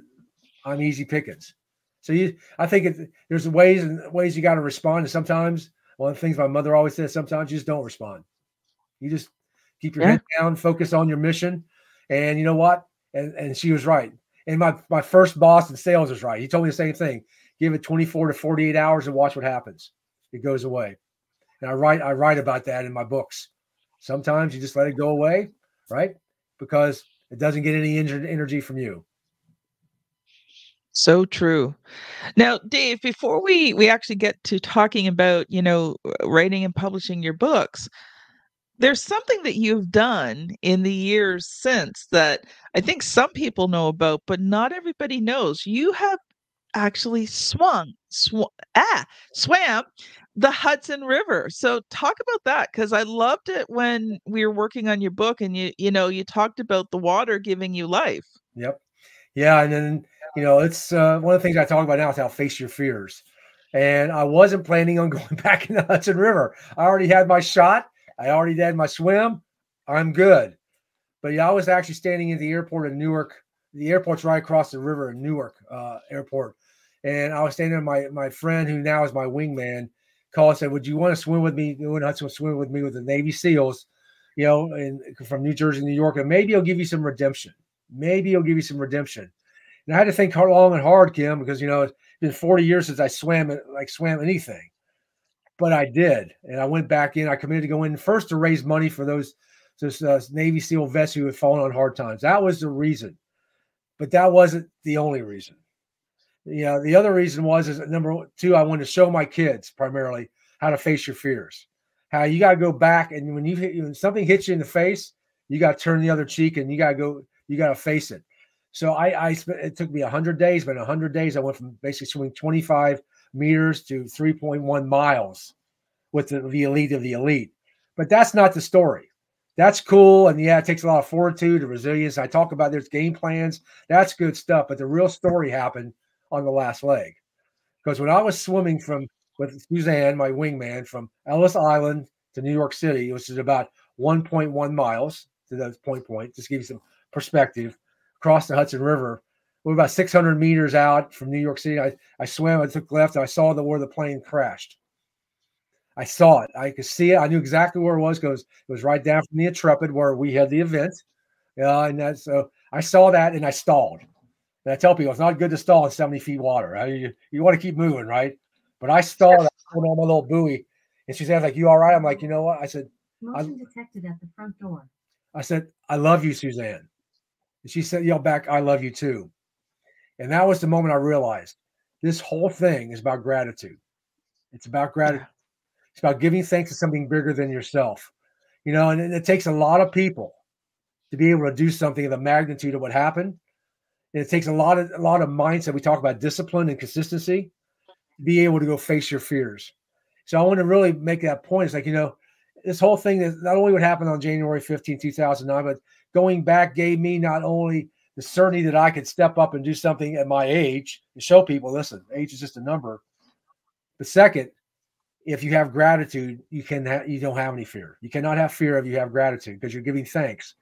I'm easy pickings. So you, I think it, there's ways and ways you got to respond. And sometimes one of the things my mother always says, sometimes you just don't respond. You just keep your yeah. head down, focus on your mission, and you know what? And and she was right. And my my first boss in sales was right. He told me the same thing. Give it 24 to 48 hours and watch what happens. It goes away. And I write I write about that in my books. Sometimes you just let it go away, right? Because it doesn't get any injured energy from you. So true. Now, Dave, before we we actually get to talking about, you know, writing and publishing your books, there's something that you've done in the years since that I think some people know about, but not everybody knows. You have actually swung, sw- ah, swam the Hudson River. So talk about that because I loved it when we were working on your book and you, you know, you talked about the water giving you life. Yep. Yeah, and then you know, it's uh, one of the things I talk about now is how face your fears. And I wasn't planning on (laughs) going back in the Hudson River. I already had my shot. I already did my swim. I'm good. But yeah, I was actually standing at the airport in Newark. The airport's right across the river in Newark uh, Airport. And I was standing there. My my friend, who now is my wingman, called and said, Would you want to swim with me? You want to swim with me with the Navy SEALs, you know, from New Jersey, New York, and maybe he'll give you some redemption. Maybe he'll give you some redemption. And I had to think long and hard, Kim, because you know it's been 40 years since I swam like swam anything but I did, and I went back in. I committed to go in first to raise money for those those uh, Navy SEAL vets who had fallen on hard times. That was the reason, but that wasn't the only reason. You know, the other reason was is number two, I wanted to show my kids primarily how to face your fears. How you got to go back, and when you hit, when something hits you in the face, you got to turn the other cheek, and you got to go, you got to face it. So I, I spent, it took me 100 days, but in 100 days, I went from basically swimming 25 meters to 3.1 miles with the, the elite of the elite. But that's not the story. that's cool. And yeah, it takes a lot of fortitude and resilience. I talk about there's game plans. That's good stuff. But the real story happened on the last leg. Because when I was swimming from with Suzanne, my wingman, from Ellis Island to New York City, which is about 1.1 miles to the point point, just give you some perspective, across the Hudson River. We're about 600 meters out from New York City. I, I swam, I took left, I saw the where the plane crashed. I saw it. I could see it. I knew exactly where it was because it was right down from the Intrepid where we had the event. Yeah, and that's so I saw that and I stalled. And I tell people it's not good to stall in 70 feet water. I you, you want to keep moving, right? But I stalled I on my little buoy. And she said, like, you all right? I'm like, you know what? I said, motion detected at the front door. I said, I love you, Suzanne. And she said, yell back, I love you too. And that was the moment I realized this whole thing is about gratitude. It's about gratitude. It's about giving thanks to something bigger than yourself. You know, and it takes a lot of people to be able to do something of the magnitude of what happened. And it takes a lot of a lot of mindset. We talk about discipline and consistency to be able to go face your fears. So I want to really make that point. It's like, you know, this whole thing is not only what happened on January 15, 2009, but going back gave me not only the certainty that I could step up and do something at my age and show people, listen, age is just a number. But second, if you have gratitude, you can ha- you don't have any fear. You cannot have fear if you have gratitude because you're giving thanks.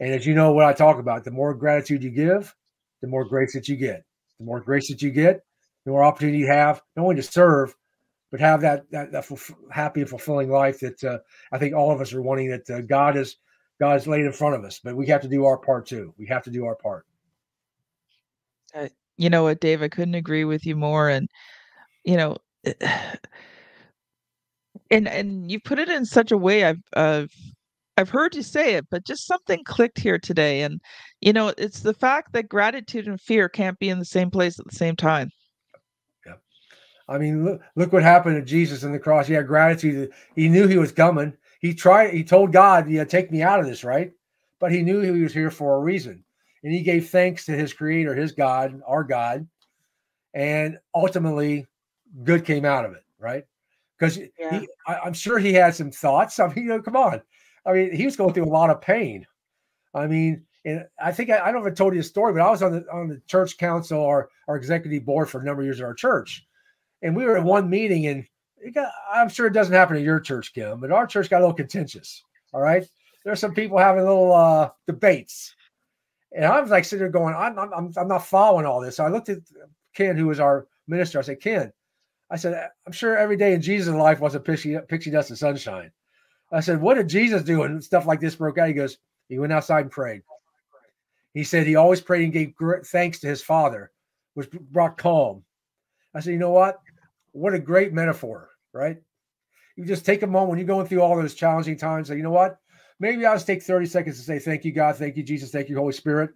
And as you know what I talk about, the more gratitude you give, the more grace that you get. The more grace that you get, the more opportunity you have not only to serve, but have that that, that happy and fulfilling life that uh, I think all of us are wanting. That uh, God is God has laid in front of us, but we have to do our part too. We have to do our part. Uh, you know what, Dave? I couldn't agree with you more. And you know, (sighs) and and you put it in such a way I've I've I've heard you say it, but just something clicked here today. And you know, it's the fact that gratitude and fear can't be in the same place at the same time. Yeah. I mean, look, look what happened to Jesus on the cross. He had gratitude. He knew he was coming. He tried, he told God, yeah, take me out of this, right? But he knew he was here for a reason. And he gave thanks to his creator, his God, our God. And ultimately, good came out of it, right? because yeah. I'm sure he had some thoughts. (laughs) I mean, you know, come on. I mean, he was going through a lot of pain. I mean, and I think I, I don't know if I told you a story, but I was on the on the church council or our executive board for a number of years at our church, and we were at one meeting, and got, I'm sure it doesn't happen at your church, Kim, but our church got a little contentious. All right, there's some people having little uh, debates, and I was like sitting there going, I'm, I'm I'm not following all this. So I looked at Ken, who was our minister. I said, Ken, I said, I'm sure every day in Jesus' life was a pixie, pixie dust and sunshine. I said, What did Jesus do when stuff like this broke out? He goes, He went outside and prayed. He said he always prayed and gave great thanks to his father, which brought calm. I said, You know what? What a great metaphor, right? You just take a moment when you're going through all those challenging times. Say, you know what? Maybe I'll just take 30 seconds to say, Thank you, God. Thank you, Jesus. Thank you, Holy Spirit.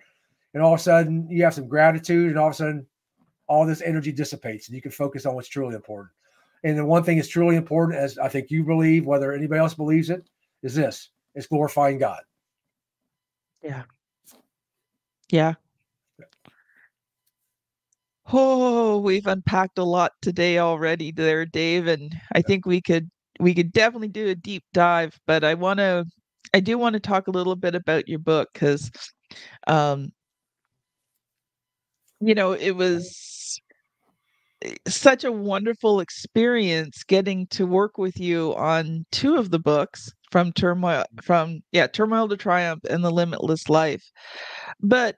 And all of a sudden, you have some gratitude, and all of a sudden, all this energy dissipates and you can focus on what's truly important. And the one thing that's truly important, as I think you believe, whether anybody else believes it, is this it's glorifying God. Yeah. Yeah. Oh, we've unpacked a lot today already there, Dave. And I think we could we could definitely do a deep dive, but I want to I do want to talk a little bit about your book because um you know, it was such a wonderful experience getting to work with you on two of the books from turmoil from yeah turmoil to triumph and the limitless life but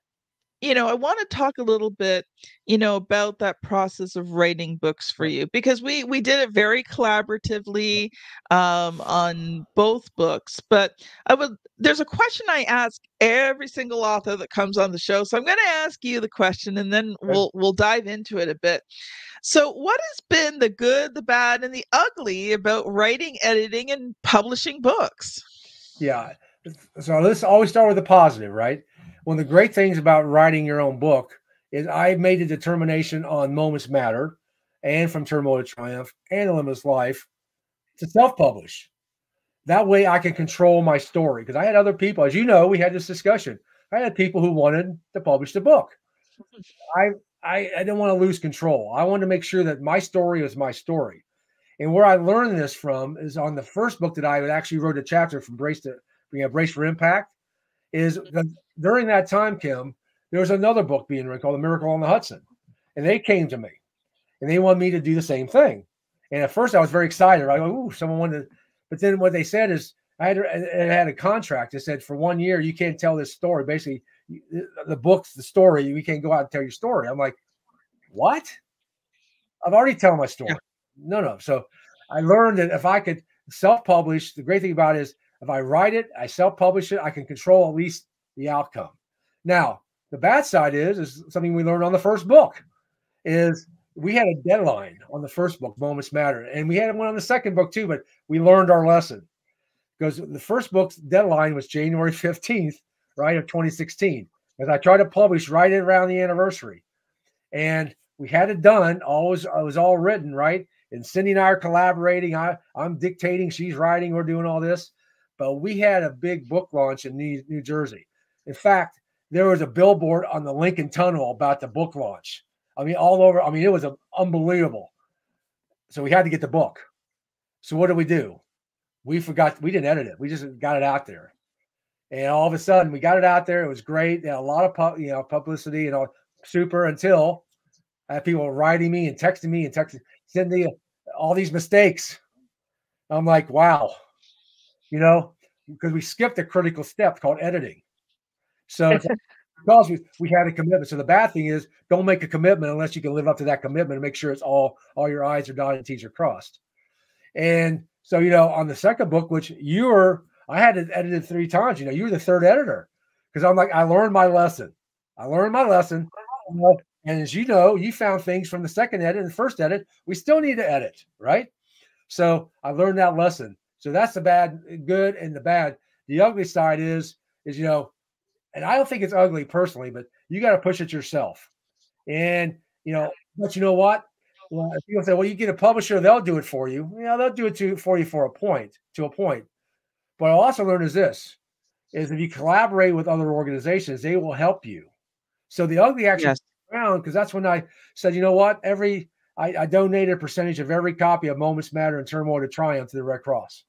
you know i want to talk a little bit you know about that process of writing books for you because we we did it very collaboratively um on both books but i would there's a question i ask every single author that comes on the show so i'm going to ask you the question and then we'll we'll dive into it a bit so, what has been the good, the bad, and the ugly about writing, editing, and publishing books? Yeah. So, let's always start with the positive, right? One of the great things about writing your own book is I made a determination on Moments Matter and From Turmoil to Triumph and Limitless Life to self publish. That way I can control my story because I had other people, as you know, we had this discussion. I had people who wanted to publish the book. I I, I didn't want to lose control. I wanted to make sure that my story was my story. And where I learned this from is on the first book that I actually wrote a chapter from Brace to you know, Brace for Impact, is mm-hmm. that during that time, Kim, there was another book being written called The Miracle on the Hudson. And they came to me and they wanted me to do the same thing. And at first I was very excited. I go, ooh, someone wanted to. But then what they said is, I had, I had a contract that said for one year, you can't tell this story. Basically, the book's the story. You can't go out and tell your story. I'm like, what? I've already told my story. Yeah. No, no. So I learned that if I could self publish, the great thing about it is if I write it, I self publish it, I can control at least the outcome. Now, the bad side is, is something we learned on the first book is we had a deadline on the first book, Moments Matter, and we had one on the second book too, but we learned our lesson because the first book's deadline was January 15th, right, of 2016. As I tried to publish right around the anniversary. And we had it done. Always it was all written, right? And Cindy and I are collaborating. I, I'm dictating, she's writing, we're doing all this. But we had a big book launch in New, Jersey. In fact, there was a billboard on the Lincoln Tunnel about the book launch. I mean, all over. I mean, it was a, unbelievable. So we had to get the book. So what did we do? We forgot. We didn't edit it. We just got it out there, and all of a sudden we got it out there. It was great. A lot of pu- you know publicity and all super until I had people writing me and texting me and texting sending me all these mistakes. I'm like, wow, you know, because we skipped a critical step called editing. So (laughs) because we, we had a commitment. So the bad thing is don't make a commitment unless you can live up to that commitment and make sure it's all all your I's are dotted and T's are crossed. And so, you know, on the second book, which you were, I had it edited three times, you know, you were the third editor. Because I'm like, I learned my lesson. I learned my lesson. And as you know, you found things from the second edit and the first edit. We still need to edit, right? So I learned that lesson. So that's the bad, good, and the bad. The ugly side is, is you know, and I don't think it's ugly personally, but you got to push it yourself. And you know, but you know what? Well, if people say, "Well, you get a publisher, they'll do it for you." You know, they'll do it to for you for a point, to a point. But I also learned is this: is if you collaborate with other organizations, they will help you. So the ugly actually yes. around because that's when I said, you know what? Every I, I donated a percentage of every copy of Moments Matter and Turmoil to Triumph to the Red Cross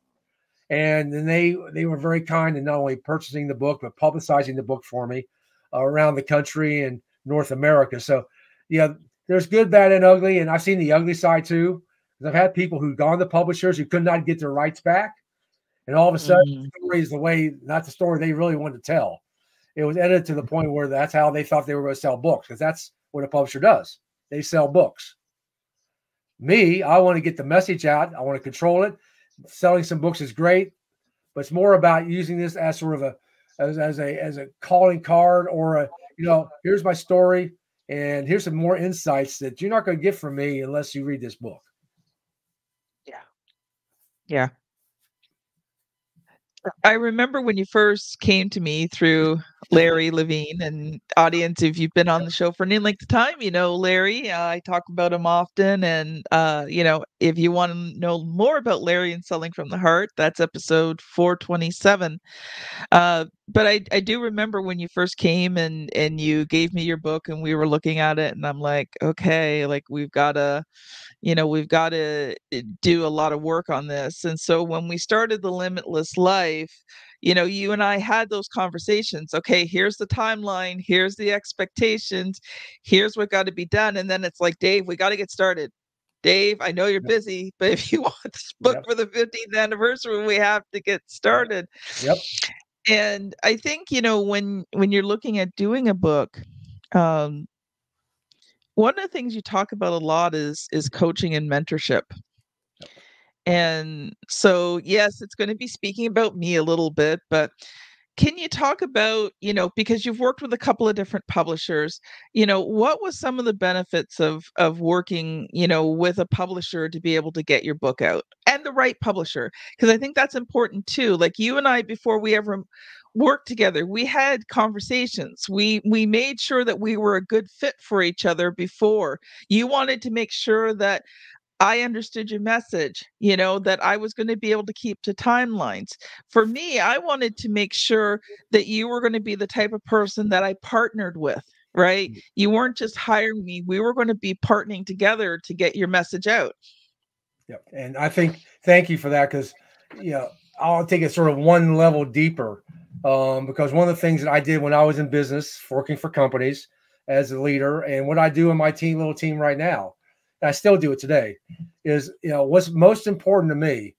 and then they they were very kind in not only purchasing the book but publicizing the book for me uh, around the country and North America. So, yeah, there's good, bad, and ugly, and I've seen the ugly side too. I've had people who've gone to publishers who could not get their rights back, and all of a sudden, mm-hmm. the story is the way not the story they really wanted to tell. It was edited to the point where that's how they thought they were going to sell books because that's what a publisher does. They sell books. Me, I want to get the message out. I want to control it selling some books is great, but it's more about using this as sort of a as, as a as a calling card or a you know here's my story and here's some more insights that you're not going to get from me unless you read this book. Yeah. Yeah. I remember when you first came to me through Larry Levine and audience, if you've been on the show for any length of time, you know Larry. Uh, I talk about him often, and uh, you know if you want to know more about Larry and selling from the heart, that's episode four twenty seven. Uh, but I I do remember when you first came and and you gave me your book, and we were looking at it, and I'm like, okay, like we've got to you know we've got to eh, do a lot of work on this and so when we started the limitless life you know you and i had those conversations okay here's the timeline here's the expectations here's what got to be done and then it's like dave we got to get started. Dave i know you're busy but if you (laughs) want this book yep. for the 15th anniversary we have to get started. Yep. And i think you know when when you're looking at doing a book um one of the things you talk about a lot is is coaching and mentorship and so yes it's going to be speaking about me a little bit but can you talk about you know because you've worked with a couple of different publishers you know what was some of the benefits of of working you know with a publisher to be able to get your book out and the right publisher? Because i think that's important too like you and i before we ever worked together we had conversations. We we made sure that we were a good fit for each other before. You wanted to make sure that I understood your message, you know, that I was going to be able to keep to timelines. For me, I wanted to make sure that you were going to be the type of person that I partnered with, right? Mm. You weren't just hiring me, we were going to be partnering together to get your message out. Yeah. And I think, thank you for that because, you know, I'll take it sort of one level deeper um, because one of the things that I did when I was in business, working for companies as a leader, and what I do in my team, little team right now, I still do it today, is you know what's most important to me.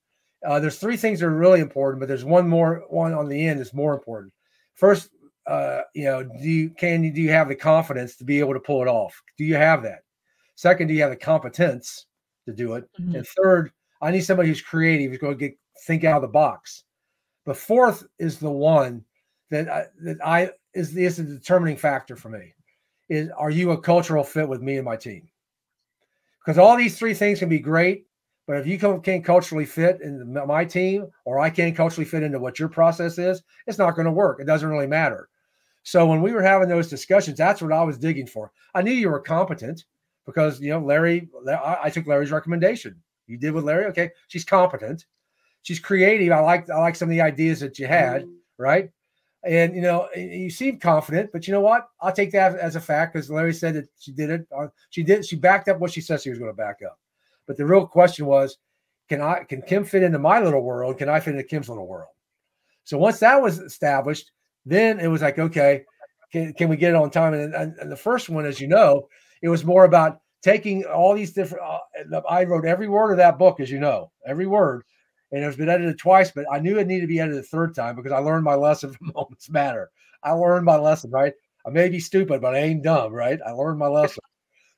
Uh, there's three things that are really important, but there's one more one on the end that's more important. First, uh, you know, do you can you do you have the confidence to be able to pull it off? Do you have that? Second, do you have the competence to do it? Mm-hmm. And third, I need somebody who's creative, who's going to get think out of the box. The fourth is the one that I, that I is the is a determining factor for me. Is are you a cultural fit with me and my team? Because all these three things can be great, but if you can't culturally fit in my team, or I can't culturally fit into what your process is, it's not going to work. It doesn't really matter. So when we were having those discussions, that's what I was digging for. I knew you were competent because you know Larry. I took Larry's recommendation. You did with Larry. Okay, she's competent. She's creative. I like I like some of the ideas that you had, mm-hmm. right? And you know, you seem confident, but you know what? I'll take that as a fact because Larry said that she did it. She did. She backed up what she said she was going to back up. But the real question was, can I? Can Kim fit into my little world? Can I fit into Kim's little world? So once that was established, then it was like, okay, can, can we get it on time? And, and, and the first one, as you know, it was more about taking all these different. Uh, I wrote every word of that book, as you know, every word, and it's been edited twice. But I knew it needed to be edited a third time because I learned my lesson (laughs) from Moments Matter. I learned my lesson, right? I may be stupid, but I ain't dumb, right? I learned my lesson.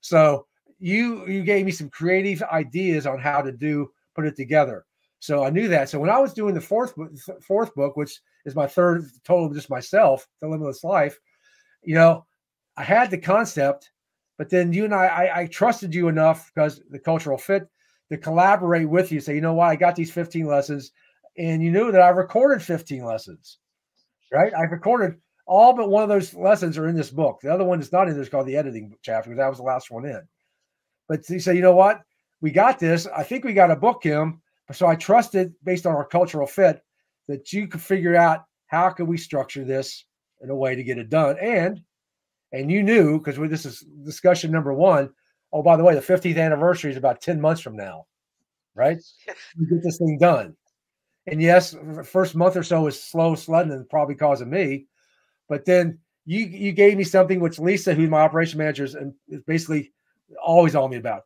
So you you gave me some creative ideas on how to do put it together. So I knew that. So when I was doing the fourth fourth book, which is my third total, just myself, the limitless life, you know, I had the concept but then you and I, I, I trusted you enough because the cultural fit to collaborate with you. Say, you know what, I got these 15 lessons, and you knew that I recorded 15 lessons, right? I recorded all but one of those lessons are in this book. The other one is not in this called the editing chapter because that was the last one in. But you say, you know what, we got this. I think we got a book, Kim. So I trusted based on our cultural fit that you could figure out how can we structure this in a way to get it done. And and you knew because this is discussion number one. Oh, by the way, the 50th anniversary is about 10 months from now, right? (laughs) you get this thing done. And yes, first month or so is slow sledding and probably causing me. But then you you gave me something which Lisa, who's my operation manager, is, is basically always on me about.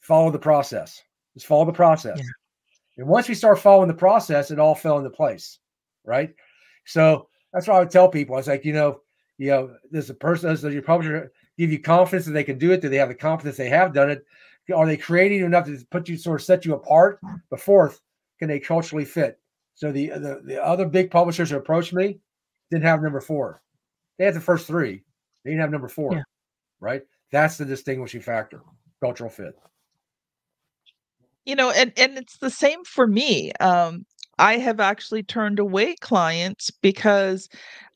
Follow the process. Just follow the process. Yeah. And once we start following the process, it all fell into place, right? So that's what I would tell people. I was like, you know, you know, there's a person, does your publisher give you confidence that they can do it? Do they have the confidence they have done it? Are they creative enough to put you sort of set you apart? The fourth, can they culturally fit? So the the, the other big publishers who approached me didn't have number four. They had the first three. They didn't have number four. Yeah. Right. That's the distinguishing factor, cultural fit. You know, and, and it's the same for me. Um, I have actually turned away clients because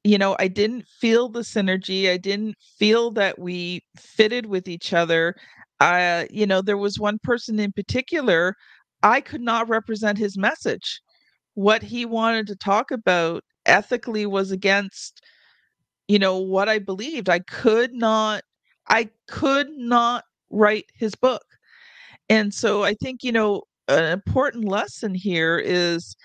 you know, I didn't feel the synergy. I didn't feel that we fitted with each other. Uh, you know, there was one person in particular, I could not represent his message. What he wanted to talk about ethically was against, you know, what I believed. I could not, I could not write his book. And so I think, you know, an important lesson here is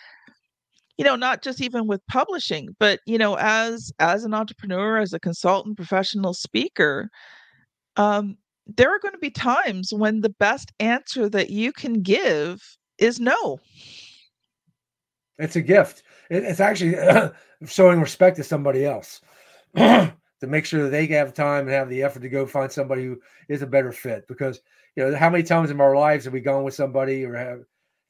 you know not just even with publishing but you know as as an entrepreneur as a consultant professional speaker um there are going to be times when the best answer that you can give is no. It's a gift. It's actually (laughs) showing respect to somebody else (clears throat) to make sure that they have time and have the effort to go find somebody who is a better fit because you know how many times in our lives have we gone with somebody or have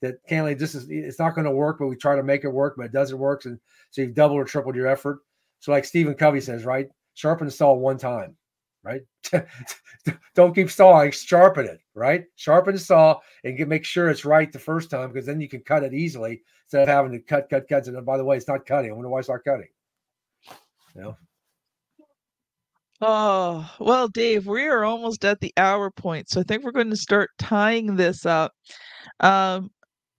that Canley, this is it's not going to work, but we try to make it work, but it doesn't work. And so you've doubled or tripled your effort. So, like Stephen Covey says, right? Sharpen the saw one time, right? (laughs) Don't keep sawing, sharpen it, right? Sharpen the saw and get, make sure it's right the first time because then you can cut it easily instead of having to cut, cut, cut. And oh, by the way, it's not cutting. I wonder why it's not cutting. You know? Oh, well, Dave, we are almost at the hour point. So I think we're going to start tying this up. Um,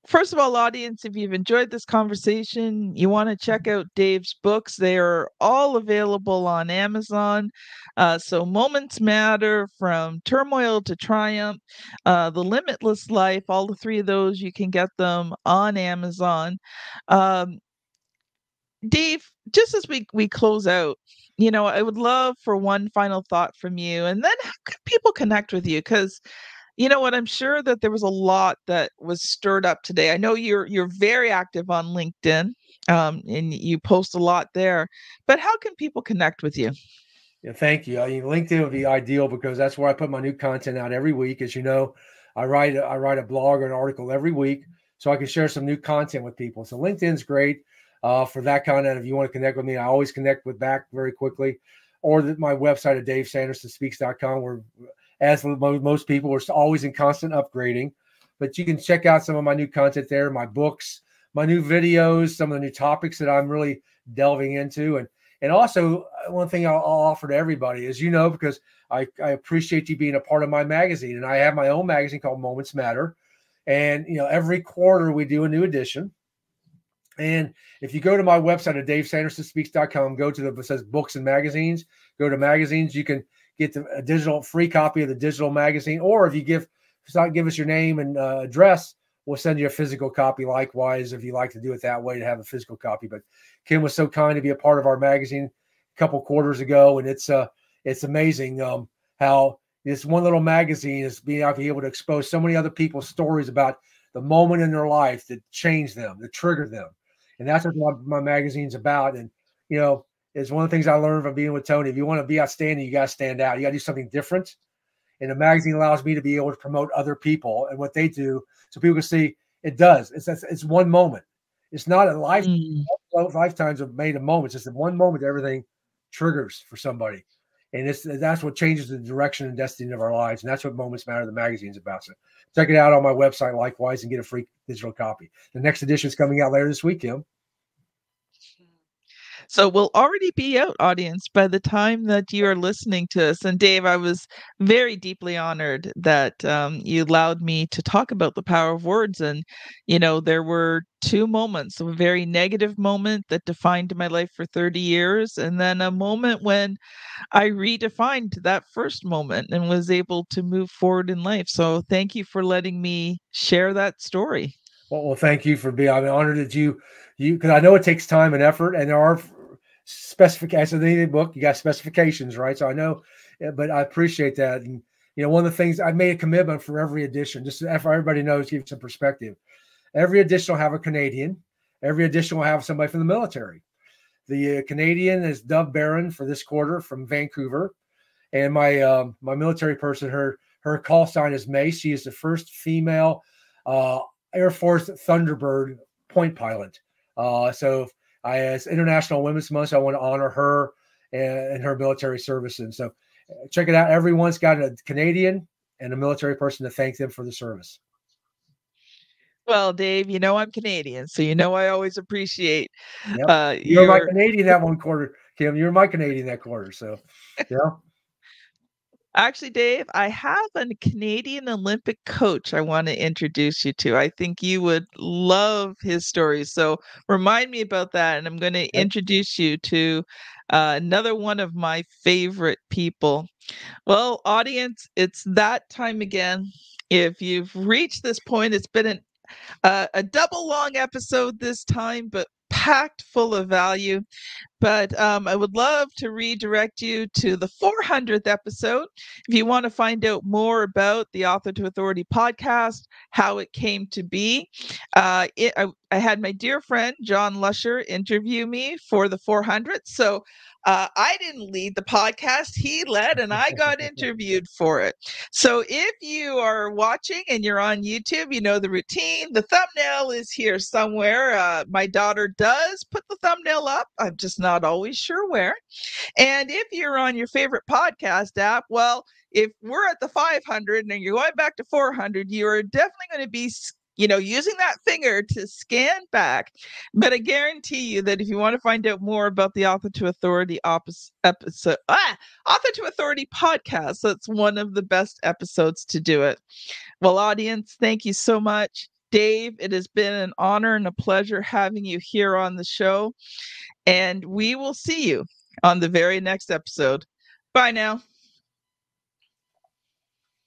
first of all, audience, if you've enjoyed this conversation, you want to check out Dave's books. They are all available on Amazon. Uh, so, Moments Matter from Turmoil to Triumph, uh, The Limitless Life, all the three of those, you can get them on Amazon. Um, Dave, just as we, we close out, you know, I would love for one final thought from you, and then how can people connect with you? Because you know what? I'm sure that there was a lot that was stirred up today. I know you're you're very active on LinkedIn, um, and you post a lot there. But how can people connect with you? Yeah, thank you. I mean, LinkedIn would be ideal because that's where I put my new content out every week. As you know, I write I write a blog or an article every week, so I can share some new content with people. So LinkedIn's great uh, for that content. If you want to connect with me, I always connect with back very quickly, or the, my website at DaveSandersonSpeaks.com, where as most people, we're always in constant upgrading. But you can check out some of my new content there, my books, my new videos, some of the new topics that I'm really delving into, and and also uh, one thing I'll, I'll offer to everybody is you know because I, I appreciate you being a part of my magazine, and I have my own magazine called Moments Matter, and you know every quarter we do a new edition. And if you go to my website at davesandersonspeaks.com, go to the it says books and magazines, go to magazines, you can get the, a digital free copy of the digital magazine, or if you give give us your name and uh, address, we'll send you a physical copy. Likewise, if you like to do it that way, to have a physical copy. But Kim was so kind to be a part of our magazine a couple quarters ago, and it's uh it's amazing um, how this one little magazine is being able to expose so many other people's stories about the moment in their life that changed them, that triggered them, and that's what my, my magazine's about. And you know, it's one of the things I learned from being with Tony. If you want to be outstanding, you got to stand out. You got to do something different. And the magazine allows me to be able to promote other people and what they do, so people can see it does. It's it's one moment. It's not a life mm. lifetimes of made of moments. It's one moment everything triggers for somebody, and it's that's what changes the direction and destiny of our lives. And that's what Moments Matter. The magazine's about. So check it out on my website likewise and get a free digital copy. The next edition is coming out later this week, Kim. So we'll already be out, audience, by the time that you are listening to us. And Dave, I was very deeply honored that um, you allowed me to talk about the power of words. And, you know, there were two moments a very negative moment that defined my life for 30 years, and then a moment when I redefined that first moment and was able to move forward in life. So thank you for letting me share that story. Well, well thank you for being. I'm honored that you you because I know it takes time and effort, and there are specifications of the book. You got specifications, right? So I know, but I appreciate that. And you know, one of the things I made a commitment for every edition, just so everybody knows, give some perspective. Every edition will have a Canadian. Every edition will have somebody from the military. The uh, Canadian is Dov Baron for this quarter from Vancouver, and my uh, my military person, her her call sign is Mace. She is the first female uh, Air Force Thunderbird point pilot. Uh, so I, as International Women's Month, I want to honor her and, and her military service. And so check it out. Everyone's got a Canadian and a military person to thank them for the service. Well, Dave, you know I'm Canadian, so you know I always appreciate. Yep. Uh, You're your... my Canadian that one quarter, Kim. You're my Canadian that quarter, so yeah. Actually, Dave, I have a Canadian Olympic coach I want to introduce you to. I think you would love his stories. So remind me about that. And I'm going to introduce you to uh, another one of my favorite people. Well, audience, it's that time again. If you've reached this point, it's been an, uh, a double long episode this time, but packed full of value. But um, I would love to redirect you to the 400th episode. If you want to find out more about the Author to Authority podcast, how it came to be, uh, it, I, I, had my dear friend John Lusher interview me for the 400th. So uh, I didn't lead the podcast, he led, and I got (laughs) interviewed for it. So if you are watching and you're on YouTube, you know the routine. The thumbnail is here somewhere. Uh, my daughter does put the thumbnail up. I'm just not always sure where. And if you're on your favorite podcast app, well, if we're at the 500 and you're going back to 400, you are definitely going to be you know, using that finger to scan back. But I guarantee you that if you want to find out more about the Author to Authority episode, ah, Author to Authority podcast, that's one of the best episodes to do it. Well, audience, thank you so much. Dave, it has been an honor and a pleasure having you here on the show. And we will see you on the very next episode. Bye now.